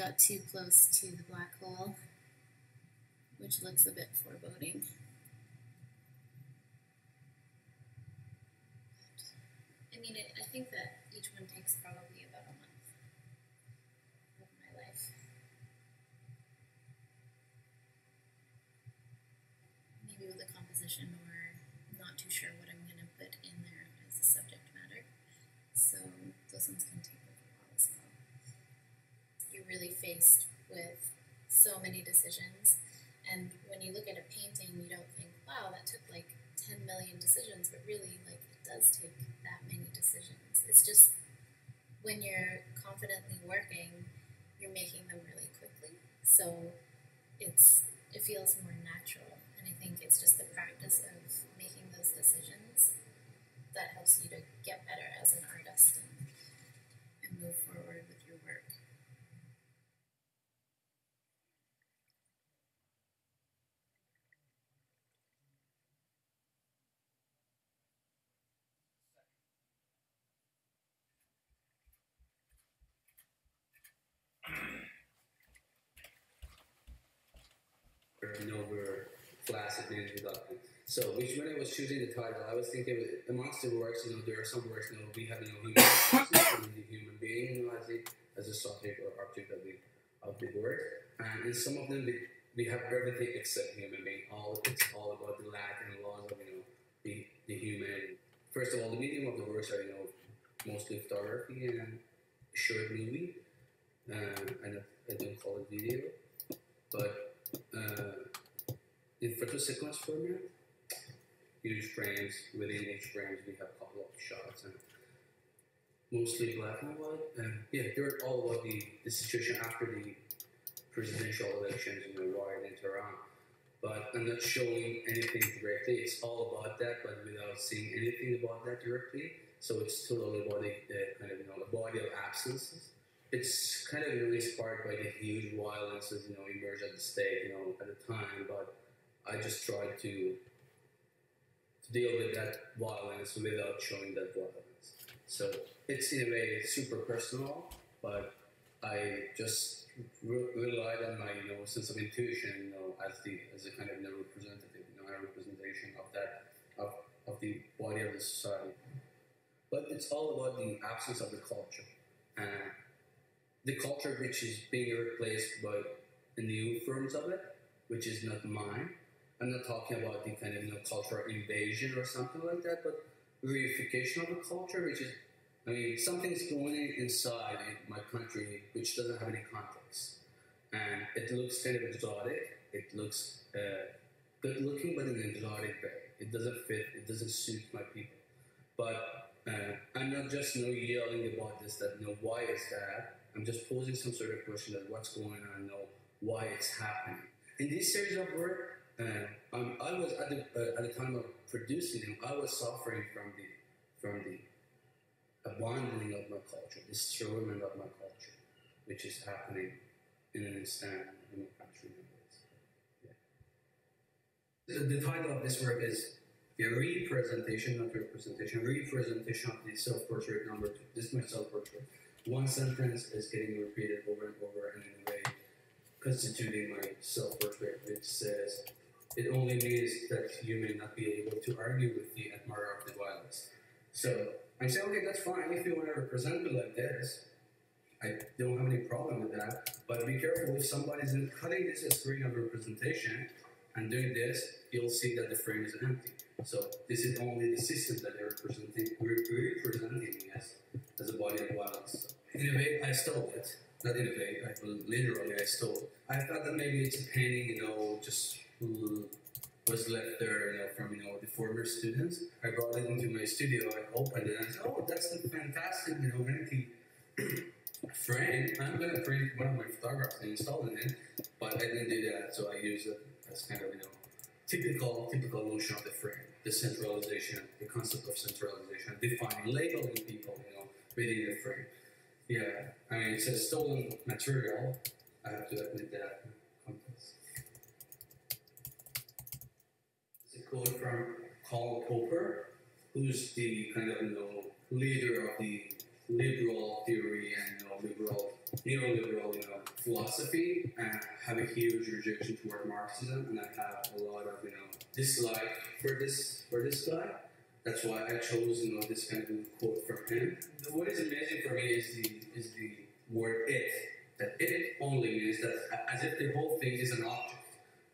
got too close to the black hole, which looks a bit foreboding. I mean, I think that each one takes probably about a month of my life. Maybe with a composition or so many decisions, and when you look at a painting, you don't think, wow, that took like 10 million decisions, but really, like, it does take that many decisions. It's just when you're confidently working, you're making them really quickly. So it's it feels more natural, and I think it's just the practice of making those decisions that helps you to get better as an artist and, and move forward with your work. you know, we're So, when I was choosing the title, I was thinking amongst the works, you know, there are some works, you know, we have, know, human, human being, you know, as a, as a subject or object of the, of the work. And in some of them, we, we have everything except human being. All It's all about the lack and laws of, you know, the, the human. First of all, the medium of the works are, you know, mostly photography and short movie. Uh, and I, I don't call it video. But uh, in photo sequence format, huge frames. Within each frames, we have a couple of shots and mostly black and white. And yeah, they're all about the, the situation after the presidential elections, in riot in Tehran. But I'm not showing anything directly. It's all about that, but without seeing anything about that directly. So it's totally about the, the kind of you know a body of absences it's kind of really inspired by the huge violences, you know, emerged at the state, you know, at the time. But I just tried to to deal with that violence without showing that violence. So it's in a way super personal, but I just re- relied on my, you know, sense of intuition, you know, as the as a kind of you know, representative, you know, a representation of that of, of the body of the society. But it's all about the absence of the culture. And the culture which is being replaced by the new forms of it, which is not mine. I'm not talking about the kind of you know, cultural invasion or something like that, but reification of the culture, which is, I mean, something's going inside my country which doesn't have any context. And it looks kind of exotic. It looks uh, good looking, but in an exotic way. It doesn't fit, it doesn't suit my people. But uh, I'm not just you know, yelling about this, that, you know, why is that? I'm just posing some sort of question that what's going on, know why it's happening. In this series of work, uh, um, I was at the, uh, at the time of producing them, I was suffering from the from the abandoning of my culture, the destroyment of my culture, which is happening in an instant in my country. The, the title of this work is a representation, not representation, representation of the self-portrait number two. This is my self-portrait one sentence is getting repeated over and over and in a way constituting my self-portrait, which says, it only means that you may not be able to argue with the admirer of the violence. So I'm saying, okay, that's fine. If you want to represent me like this, I don't have any problem with that. But be careful if somebody's cutting this screen of representation and doing this, you'll see that the frame is empty. So this is only the system that they're representing, representing as, as a body of violence. In a way, I stole it. Not in a way, I, literally I stole it. I thought that maybe it's a painting, you know, just was left there, you know, from, you know, the former students. I brought it into my studio, I opened it, and I said, oh, that's a fantastic, you know, empty frame. I'm to print one of my photographs and install it in, but I didn't do that, so I used it as kind of, you know, typical, typical notion of the frame, the centralization, the concept of centralization, defining, labeling people, you know, within the frame. Yeah, I mean, it's a stolen material. I have to admit that. It's a quote from Karl Popper, who's the kind of you know leader of the liberal theory and you know, liberal neoliberal you know philosophy, and have a huge rejection toward Marxism, and I have a lot of you know dislike for this for this guy. That's why I chose you know this kind of quote from him. What is amazing for me is the is the word it. That it only means that as if the whole thing is an object.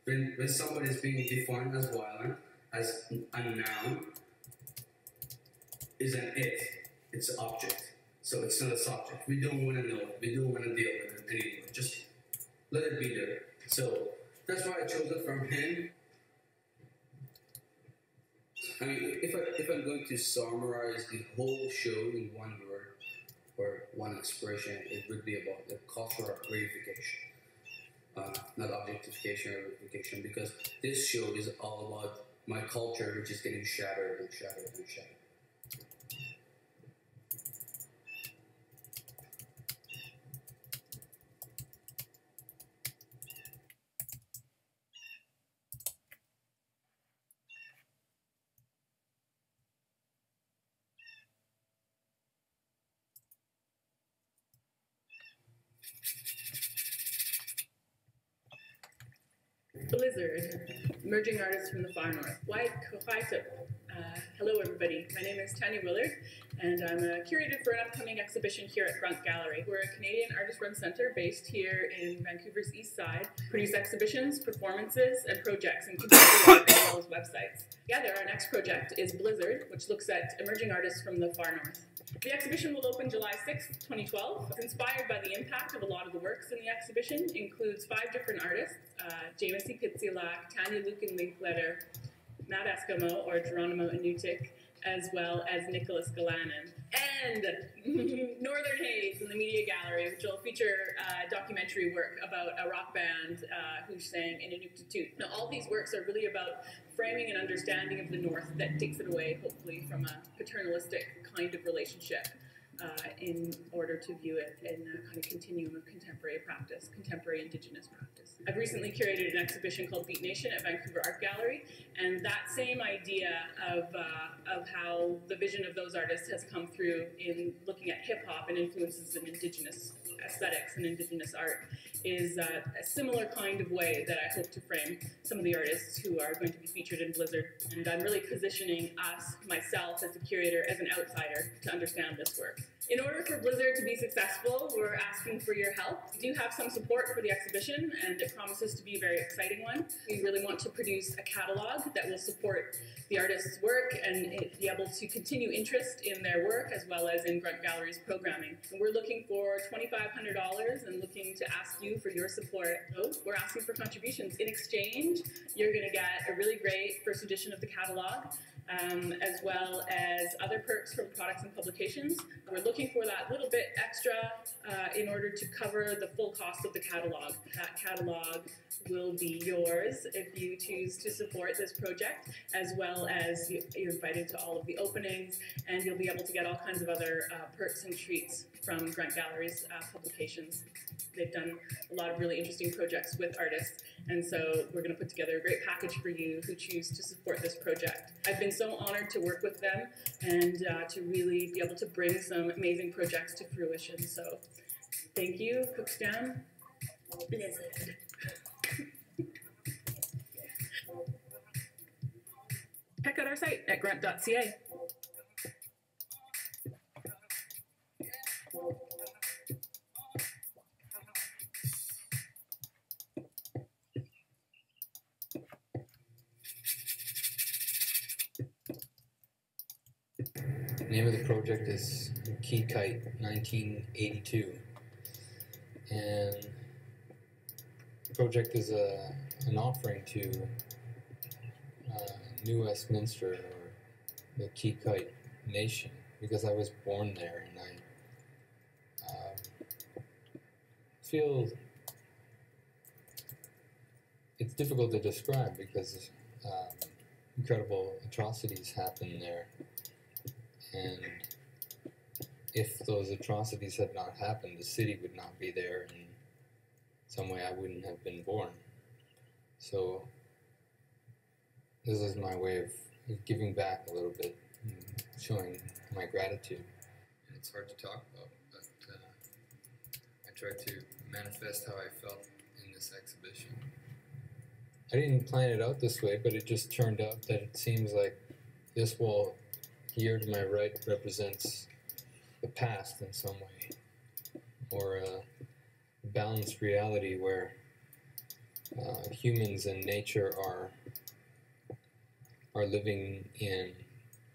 When when somebody is being defined as violent, as a noun, is an it. It's an object. So it's not a subject. We don't want to know. it. We don't want to deal with it anymore. Just let it be there. So that's why I chose it from him. I mean, if I if I'm going to summarize the whole show in one word or one expression, it would be about the cultural reification, uh, not objectification or reification, because this show is all about my culture, is getting shattered and shattered and shattered. Blizzard, emerging artist from the far north. Why? Uh, hello, everybody. My name is Tania Willard, and I'm a curator for an upcoming exhibition here at Grunt Gallery. We're a Canadian artist-run center based here in Vancouver's East Side. Produce exhibitions, performances, and projects, and art as well websites. Together, our next project is Blizzard, which looks at emerging artists from the far north. The exhibition will open July 6, 2012. It's inspired by the impact of a lot of the works in the exhibition. includes five different artists, uh, Jamasee Pitseolak, Tanya Lukin Linkletter, madeskimo, or Geronimo Inutiq, as well as Nicholas Galanin. And Northern Haze in the Media Gallery, which will feature uh, documentary work about a rock band uh, who sang in a Inuktitut. Now, all these works are really about framing an understanding of the North that takes it away, hopefully, from a paternalistic kind of relationship. Uh, in order to view it in a kind of continuum of contemporary practice, contemporary Indigenous practice. I've recently curated an exhibition called Beat Nation at Vancouver Art Gallery, and that same idea of, uh, of how the vision of those artists has come through in looking at hip hop and influences in Indigenous aesthetics and Indigenous art is uh, a similar kind of way that I hope to frame some of the artists who are going to be featured in Blizzard. And I'm really positioning us, myself as a curator, as an outsider to understand this work. In order for Blizzard to be successful, we're asking for your help. We do have some support for the exhibition, and it promises to be a very exciting one. We really want to produce a catalog that will support the artist's work and be able to continue interest in their work as well as in Grunt Gallery's programming. And we're looking for $2,500 and looking to ask you for your support. So we're asking for contributions. In exchange, you're going to get a really great first edition of the catalog um, as well as other perks from products and publications. We're looking for that little bit extra uh, in order to cover the full cost of the catalog. That catalog will be yours if you choose to support this project, as well as you, you're invited to all of the openings, and you'll be able to get all kinds of other uh, perks and treats from Grunt Gallery's uh, publications. They've done a lot of really interesting projects with artists, and so we're going to put together a great package for you who choose to support this project. I've been so honored to work with them and uh, to really be able to bring some amazing projects to fruition. So thank you, Cookstown. Check out our site at grunt.ca. name of the project is Qayqayt 1982. And the project is a, an offering to uh, New Westminster or the Qayqayt Nation because I was born there and I um, feel it's difficult to describe because um, incredible atrocities happen there. And if those atrocities had not happened, the city would not be there, and some way I wouldn't have been born. So this is my way of giving back a little bit, and showing my gratitude. And it's hard to talk about, but uh, I tried to manifest how I felt in this exhibition. I didn't plan it out this way, but it just turned out that it seems like this will here to my right represents the past in some way, or a balanced reality where uh, humans and nature are are living in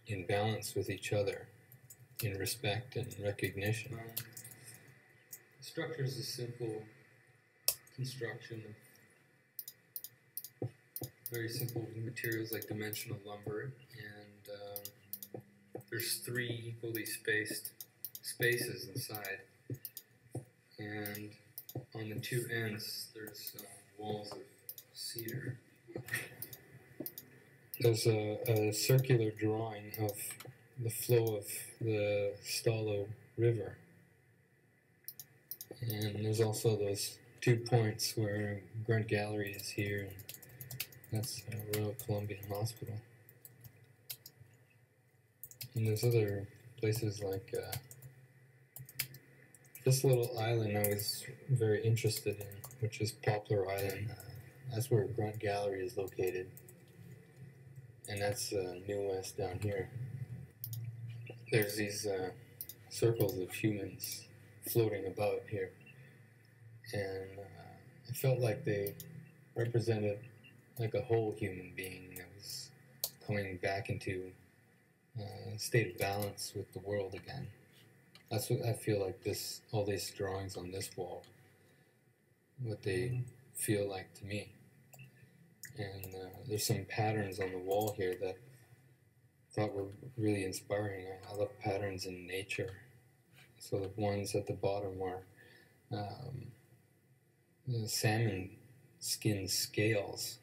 in balance with each other, in respect and recognition. The structure is a simple construction of very simple materials like dimensional lumber, um, there's three equally spaced spaces inside, and on the two ends there's uh, walls of cedar. There's a, a circular drawing of the flow of the Stalo River. And there's also those two points where Grunt Gallery is here, and that's uh, Royal Columbian Hospital. And there's other places like uh, this little island I was very interested in, which is Poplar Island. Uh, that's where Grunt Gallery is located. And that's uh, New West down here. There's these uh, circles of humans floating about here. And uh, I felt like they represented like a whole human being that was coming back into uh, state of balance with the world again. That's what I feel like this, all these drawings on this wall, what they feel like to me. And uh, there's some patterns on the wall here that I thought were really inspiring. I, I love patterns in nature. So the ones at the bottom are um, the salmon skin scales.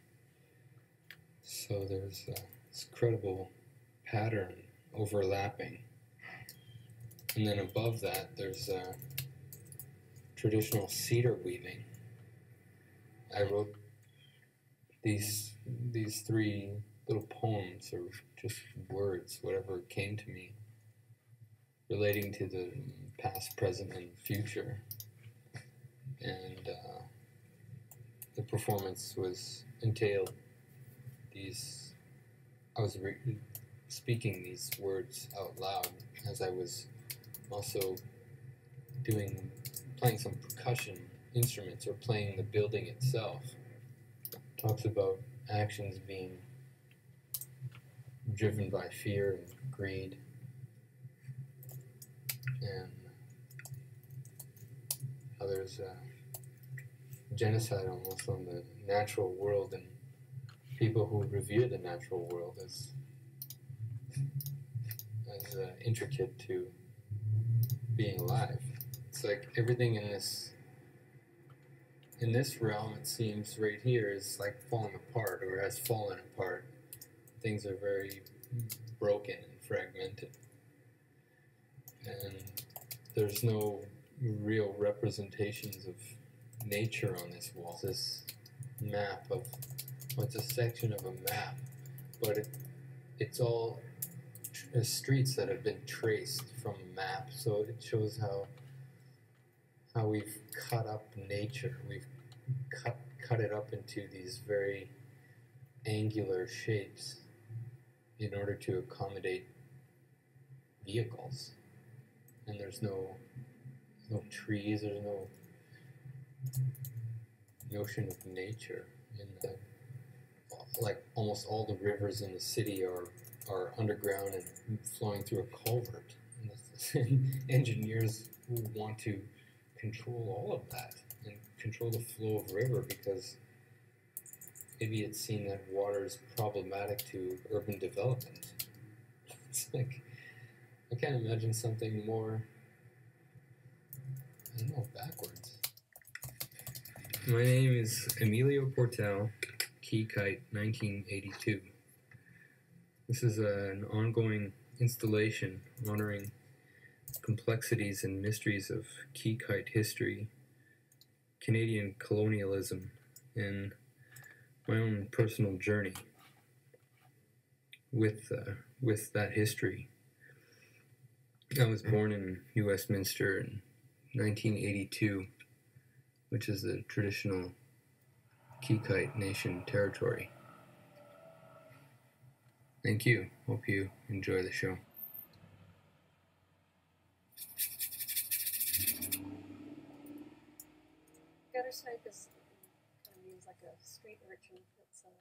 So there's uh, this incredible pattern overlapping. And then above that, there's uh, traditional cedar weaving. I wrote these these three little poems or just words, whatever came to me, relating to the past, present, and future. And uh, the performance was entailed these. I was speaking these words out loud as I was also doing playing some percussion instruments or playing the building itself. Talks about actions being driven by fear and greed. And how there's genocide almost on the natural world and people who revere the natural world as uh, intricate to being alive. It's like everything in this in this realm, it seems right here is like falling apart or has fallen apart. Things are very broken and fragmented, and there's no real representations of nature on this wall. This map of well, it's a section of a map, but it, it's all uh, streets that have been traced from a map. So it shows how how we've cut up nature. We've cut cut it up into these very angular shapes in order to accommodate vehicles. And there's no no trees. There's no notion of nature in like almost all the rivers in the city are are underground and flowing through a culvert. And engineers want to control all of that and control the flow of river because maybe it's seen that water is problematic to urban development. It's like I can't imagine something more I don't know, backwards. My name is Emilio Portel, Qayqayt 1982. This is an ongoing installation honoring complexities and mysteries of Qayqayt history, Canadian colonialism, and my own personal journey with uh, with that history. I was born in New Westminster in 1982, which is the traditional Qayqayt Nation territory. Thank you. Hope you enjoy the show. Gutter snipe is kind of like a street urchin. It's a,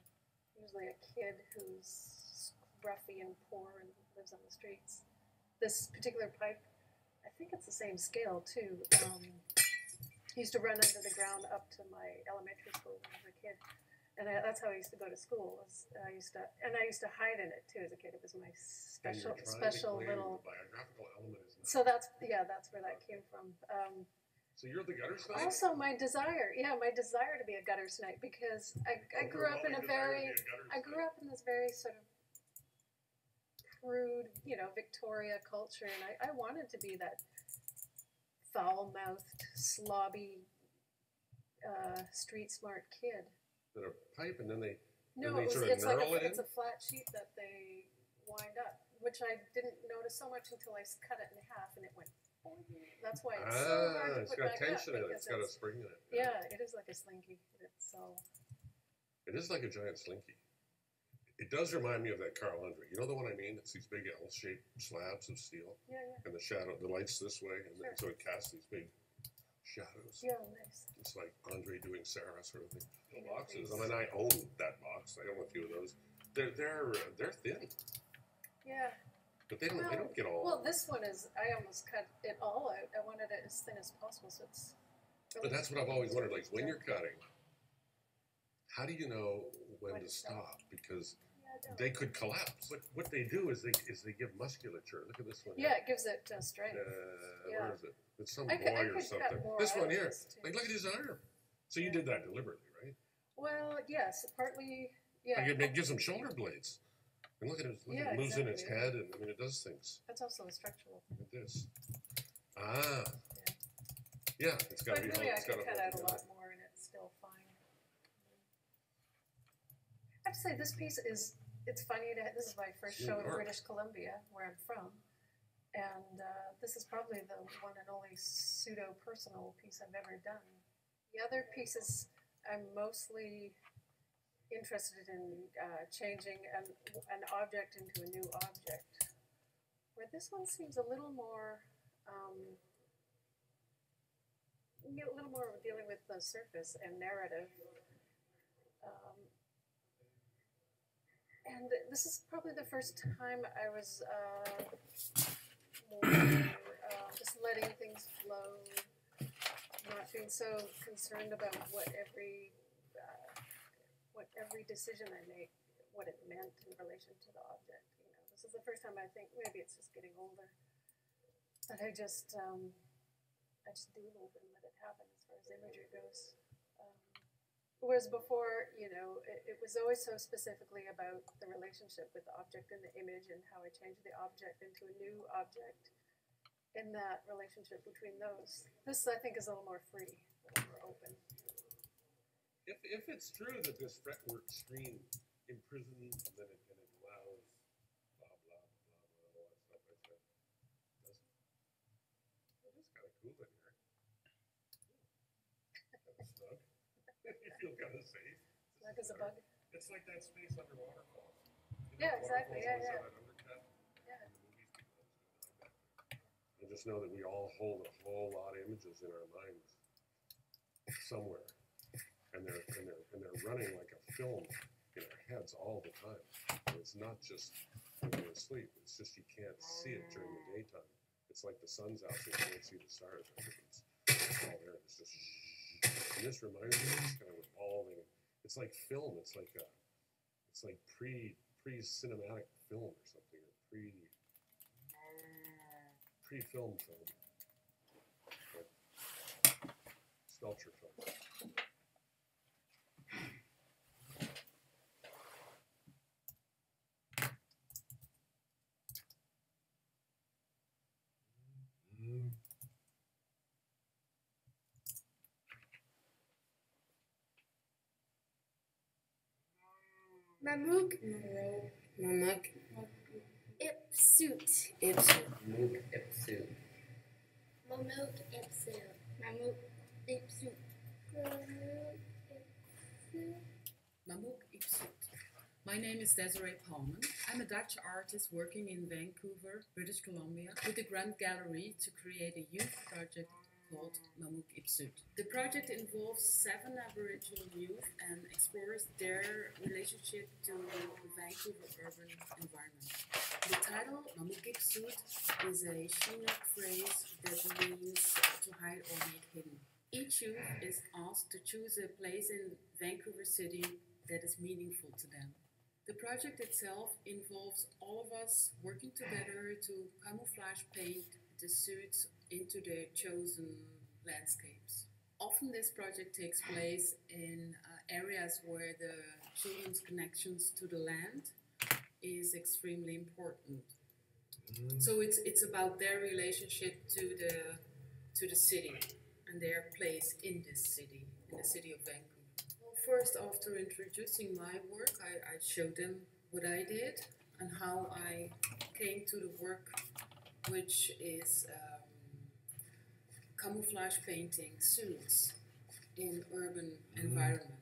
usually a kid who's scruffy and poor and lives on the streets. This particular pipe, I think it's the same scale too. Um, used to run under the ground up to my elementary school when I was a kid and I, that's how I used to go to school. Was I used to, and I used to hide in it too as a kid. It was my And special, you're trying special to claim little. the biographical element is not. So that's yeah, that's where that came from. Um, So you're the gutter snipe. also, my desire, yeah, my desire to be a gutter snipe because I, I grew up in a very, desired to be a gutter I grew up in this very sort of crude, you know, Victoria culture, and I, I wanted to be that foul mouthed, slobby, uh, street smart kid. A pipe, and then they. No, then they it was, sort of it's like a, it in? it's a flat sheet that they wind up, which I didn't notice so much until I cut it in half and it went. boing. That's why it's so hard Ah, to it's put got back tension up in it. It's got a spring in it. yeah, it is like a slinky. It's so It is like a giant slinky. It does remind me of that Carl Andre. You know the one I mean? It's these big L-shaped slabs of steel, yeah, yeah, and the shadow, the light's this way, and then, so Sure. it casts these big shadows. yeah, nice. It's like Andre doing Serra sort of thing. The boxes. I mean, I own that box. I own a few of those. They're they're uh, they're thin, Yeah. but they don't they don't get all. Well, this one is. I almost cut it all out. I wanted it as thin as possible, so it's. But that's what I've always wondered. Like when you're cutting, how do you know when When to to stop. Because Yeah, they could collapse. What what they do is they is they give musculature. Look at this one. Yeah, here. it gives it uh, strength. Uh, yeah. Where is it? It's some I boy could- or something. This one here. Like look at his arm. So you did that deliberately, right? Well, yes, partly. Yeah. Like it, it gives him shoulder blades. And look at it. Look Yeah, it moves in its head, and I mean it does things. That's also a structural thing. Look at this. Ah. Yeah, it's got to be. really, I it's got could cut out a lot more, and it's still fine. I have to say, this piece is. It's funny that This is my first New show in British Columbia, where I'm from, and uh, this is probably the one and only pseudo personal piece I've ever done. The other pieces, I'm mostly interested in uh, changing an, an object into a new object. Where this one seems a little more. Um, a little more dealing with the surface and narrative. And this is probably the first time I was uh, more uh, just letting things flow, not being so concerned about what every uh, what every decision I make, what it meant in relation to the object. You know, this is the first time I think maybe it's just getting older that I just um, I just do it and let it happen as far as imagery goes. Whereas before, you know, it, it was always so specifically about the relationship with the object and the image and how I changed the object into a new object and that relationship between those. This, I think, is a little more free, a little more open. If, if it's true that this fretwork screen imprisons then it, and it allows blah blah blah blah all that stuff I said, is kind of cool in here. Kind of snug. You feel kind of safe. Snug as a bug. It's like that space under waterfalls. You know, Yeah, exactly, waterfalls yeah, always yeah. have that undercut. Yeah. Movies, people always go like that. I just know that we all hold a whole lot of images in our minds somewhere, and they're and they're and they're running like a film in our heads all the time. And it's not just when you're asleep; it's just you can't see it during the daytime. It's like the sun's out, so you can't see the stars. It's, it's all there. It's just. And this reminds me of this kind of evolving. It's like film. It's like a. It's like pre pre cinematic film or something, or pre pre film film. Sculpture film. Mamuk. Mamuk. Ipsut. Ipsut. Mook Ipsu. Mamuk Ipsut. Mamuk Ipsut. Mamuk Ipsut. My name is Desiree Palmen. I'm a Dutch artist working in Vancouver, British Columbia, with the Grunt Gallery to create a youth project called Mamuk Ipsut. The project involves seven Aboriginal youth and explores their relationship to the Vancouver urban environment. The title Mamuk Ipsut is a Chinook phrase that means to hide or make hidden. Each youth is asked to choose a place in Vancouver City that is meaningful to them. The project itself involves all of us working together to camouflage paint the suits into their chosen landscapes. Often, this project takes place in uh, areas where the children's connections to the land is extremely important. So it's it's about their relationship to the to the city and their place in this city, in the city of Vancouver. Well, first, after introducing my work, I, I showed them what I did and how I came to the work, which is um, camouflage painting suits in urban environment.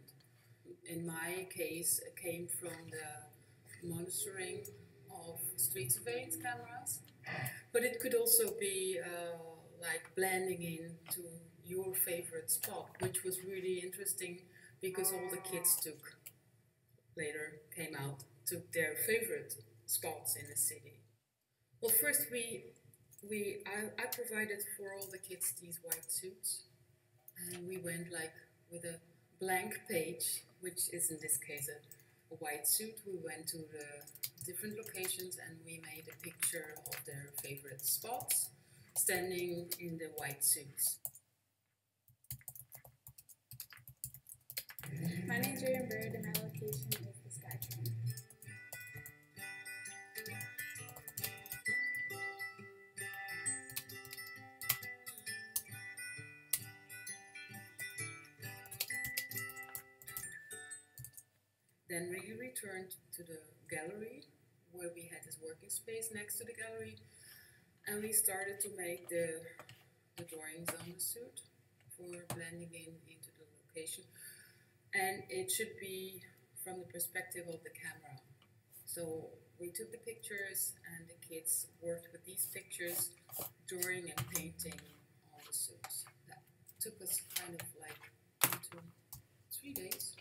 In my case, it came from the monitoring of street surveillance cameras, but it could also be uh, like blending in to your favorite spot, which was really interesting because all the kids took later came out took their favorite spots in the city. Well, first we we I, I provided for all the kids these white suits, and we went like with a blank page, which is in this case a, a white suit. We went to the different locations and we made a picture of their favorite spots, standing in the white suits. My name's Jaren Bird and my location is the Skytrain. Then we returned to the gallery where we had this working space next to the gallery and we started to make the, the drawings on the suit for blending in into the location. And it should be from the perspective of the camera. So we took the pictures and the kids worked with these pictures, drawing and painting on the suits. That took us kind of like two, three days.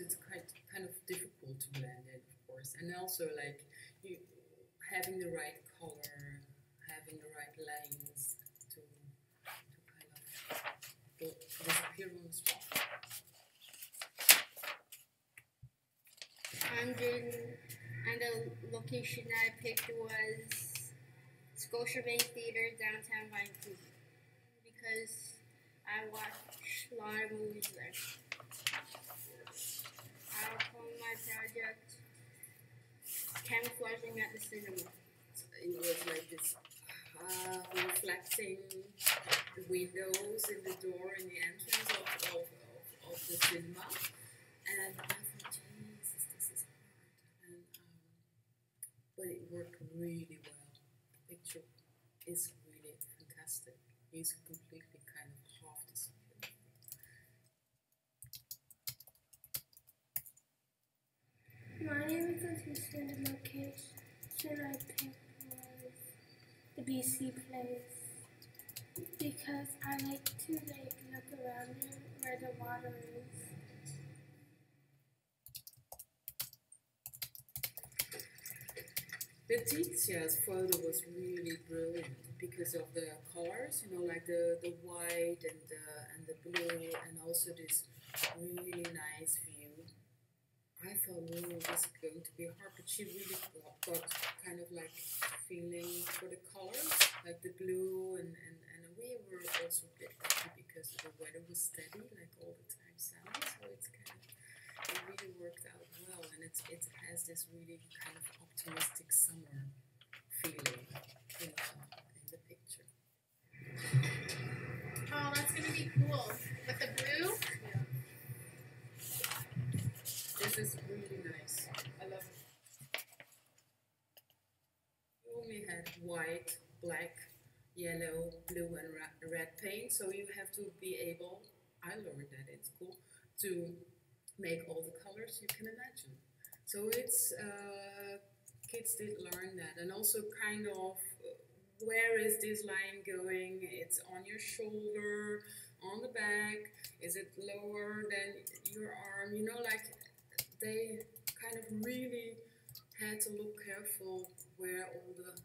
It's quite kind of difficult to blend in, of course, and also like you having the right color, having the right lines to to kind of disappear on the spot. And then, and the location I picked was Scotiabank Theater, downtown Vancouver, because I watch a lot of movies there. I'll call my project Camouflaging at the Cinema. It was like this uh, reflecting the windows in the door in the entrance of, of, of, of the cinema. And I thought, Jesus, this is hard. And, um, but it worked really well. The picture is really fantastic. He's completely kind of half disappeared. My name is the location I picked was the BC place because I like to like look around where the water is. Letitia's photo was really brilliant because of the colors, you know, like the, the white and the and the blue, and also this really nice view. I thought, oh, was going to be hard, but she really got, got kind of like feeling for the colors, like the blue, and, and, and we were also a bit lucky because the weather was steady, like all the time sunny, so it's kind of it really worked out well, and it's it has this really kind of optimistic summer feeling in the, in the picture. Oh, that's gonna be cool. With the blue? This is really nice. I love it. We only had white, black, yellow, blue, and red paint, so you have to be able, I learned that in school, to make all the colors you can imagine. So it's, uh, kids did learn that, and also kind of where is this line going? It's on your shoulder, on the back. Is it lower than your arm? You know, like they kind of really had to look careful where all the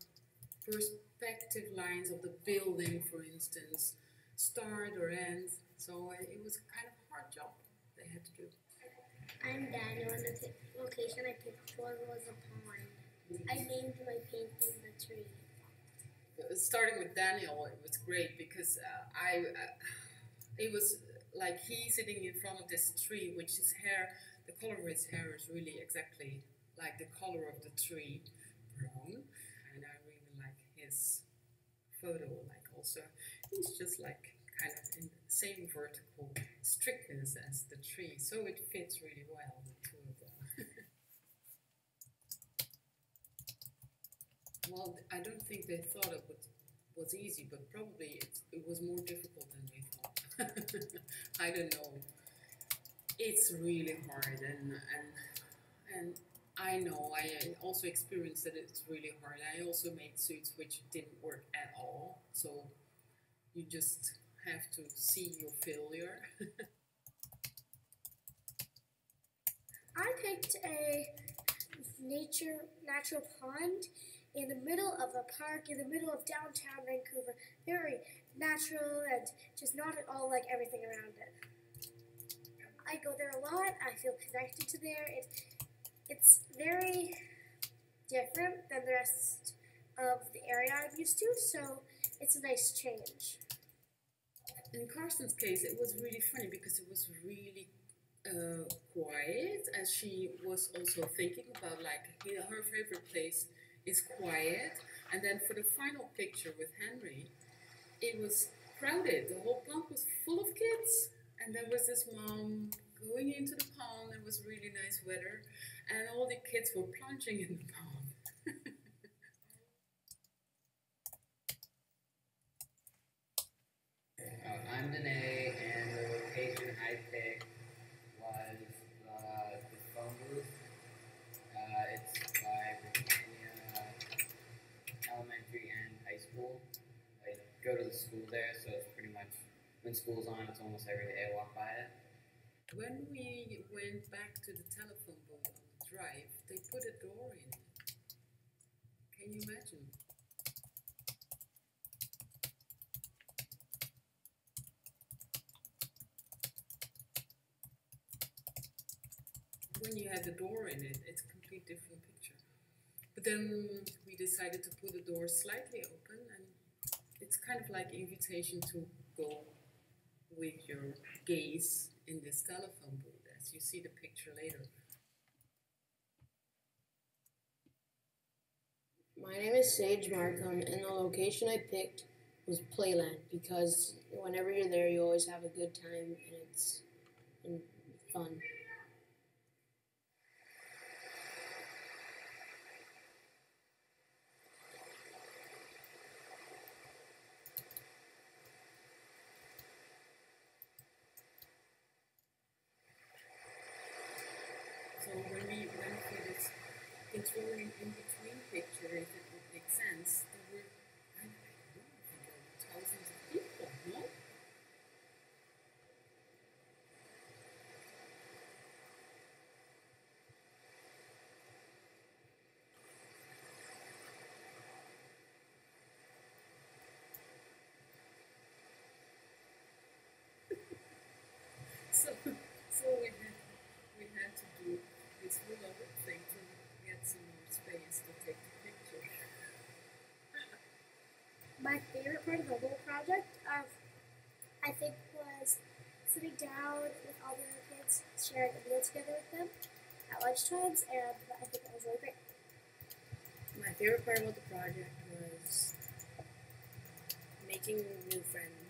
perspective lines of the building, for instance, start or end. So it was kind of hard job they had to do. I'm Daniel, and the location I picked for was a pond. I named my painting the tree. Starting with Daniel, it was great because uh, I, uh, it was like he sitting in front of this tree, which his hair, the color of his hair is really exactly like the color of the tree, brown, and I really like his photo. Like also, it's just like kind of in the same vertical strictness as the tree, so it fits really well. The two of them. Well, I don't think they thought it was, was easy, but probably it, it was more difficult than they thought. I don't know. It's really hard, and and and I know I also experienced that it's really hard. I also made suits which didn't work at all, so you just have to see your failure. I picked a nature natural pond in the middle of a park in the middle of downtown Vancouver. Very natural and just not at all like everything around it. I go there a lot. I feel connected to there. It, it's very different than the rest of the area I'm used to, so it's a nice change. In Carson's case, it was really funny because it was really uh, quiet, and she was also thinking about like her favorite place is quiet. And then for the final picture with Henry, it was crowded. The whole pond was full of kids, and there was this mom going into the pond. It was really nice weather, and all the kids were plunging in the pond. Uh, I'm Danae, and the location I picked was uh, the phone booth. Uh, it's by Virginia Elementary and High School. I go to the school there, so it's pretty much when school's on, it's almost every day I walk by it. When we went back to the telephone booth drive, they put a door in. Can you imagine? When you had the door in it, it's a complete different picture. But then we decided to put the door slightly open, and it's kind of like invitation to go with your gaze in this telephone booth, as you see the picture later. My name is Sage Markham, and the location I picked was Playland because whenever you're there, you always have a good time and it's fun. So when we went for this controlling in between picture, if it would make sense, there were, I, I don't know, I think there were thousands of people, no? so, so we had, we had to do this whole other thing to get some more space to take the picture. My favorite part of the whole project, um, I think, was sitting down with all the sharing a meal together with them at lunchtimes, and I think that was really great. My favorite part about the project was making new friends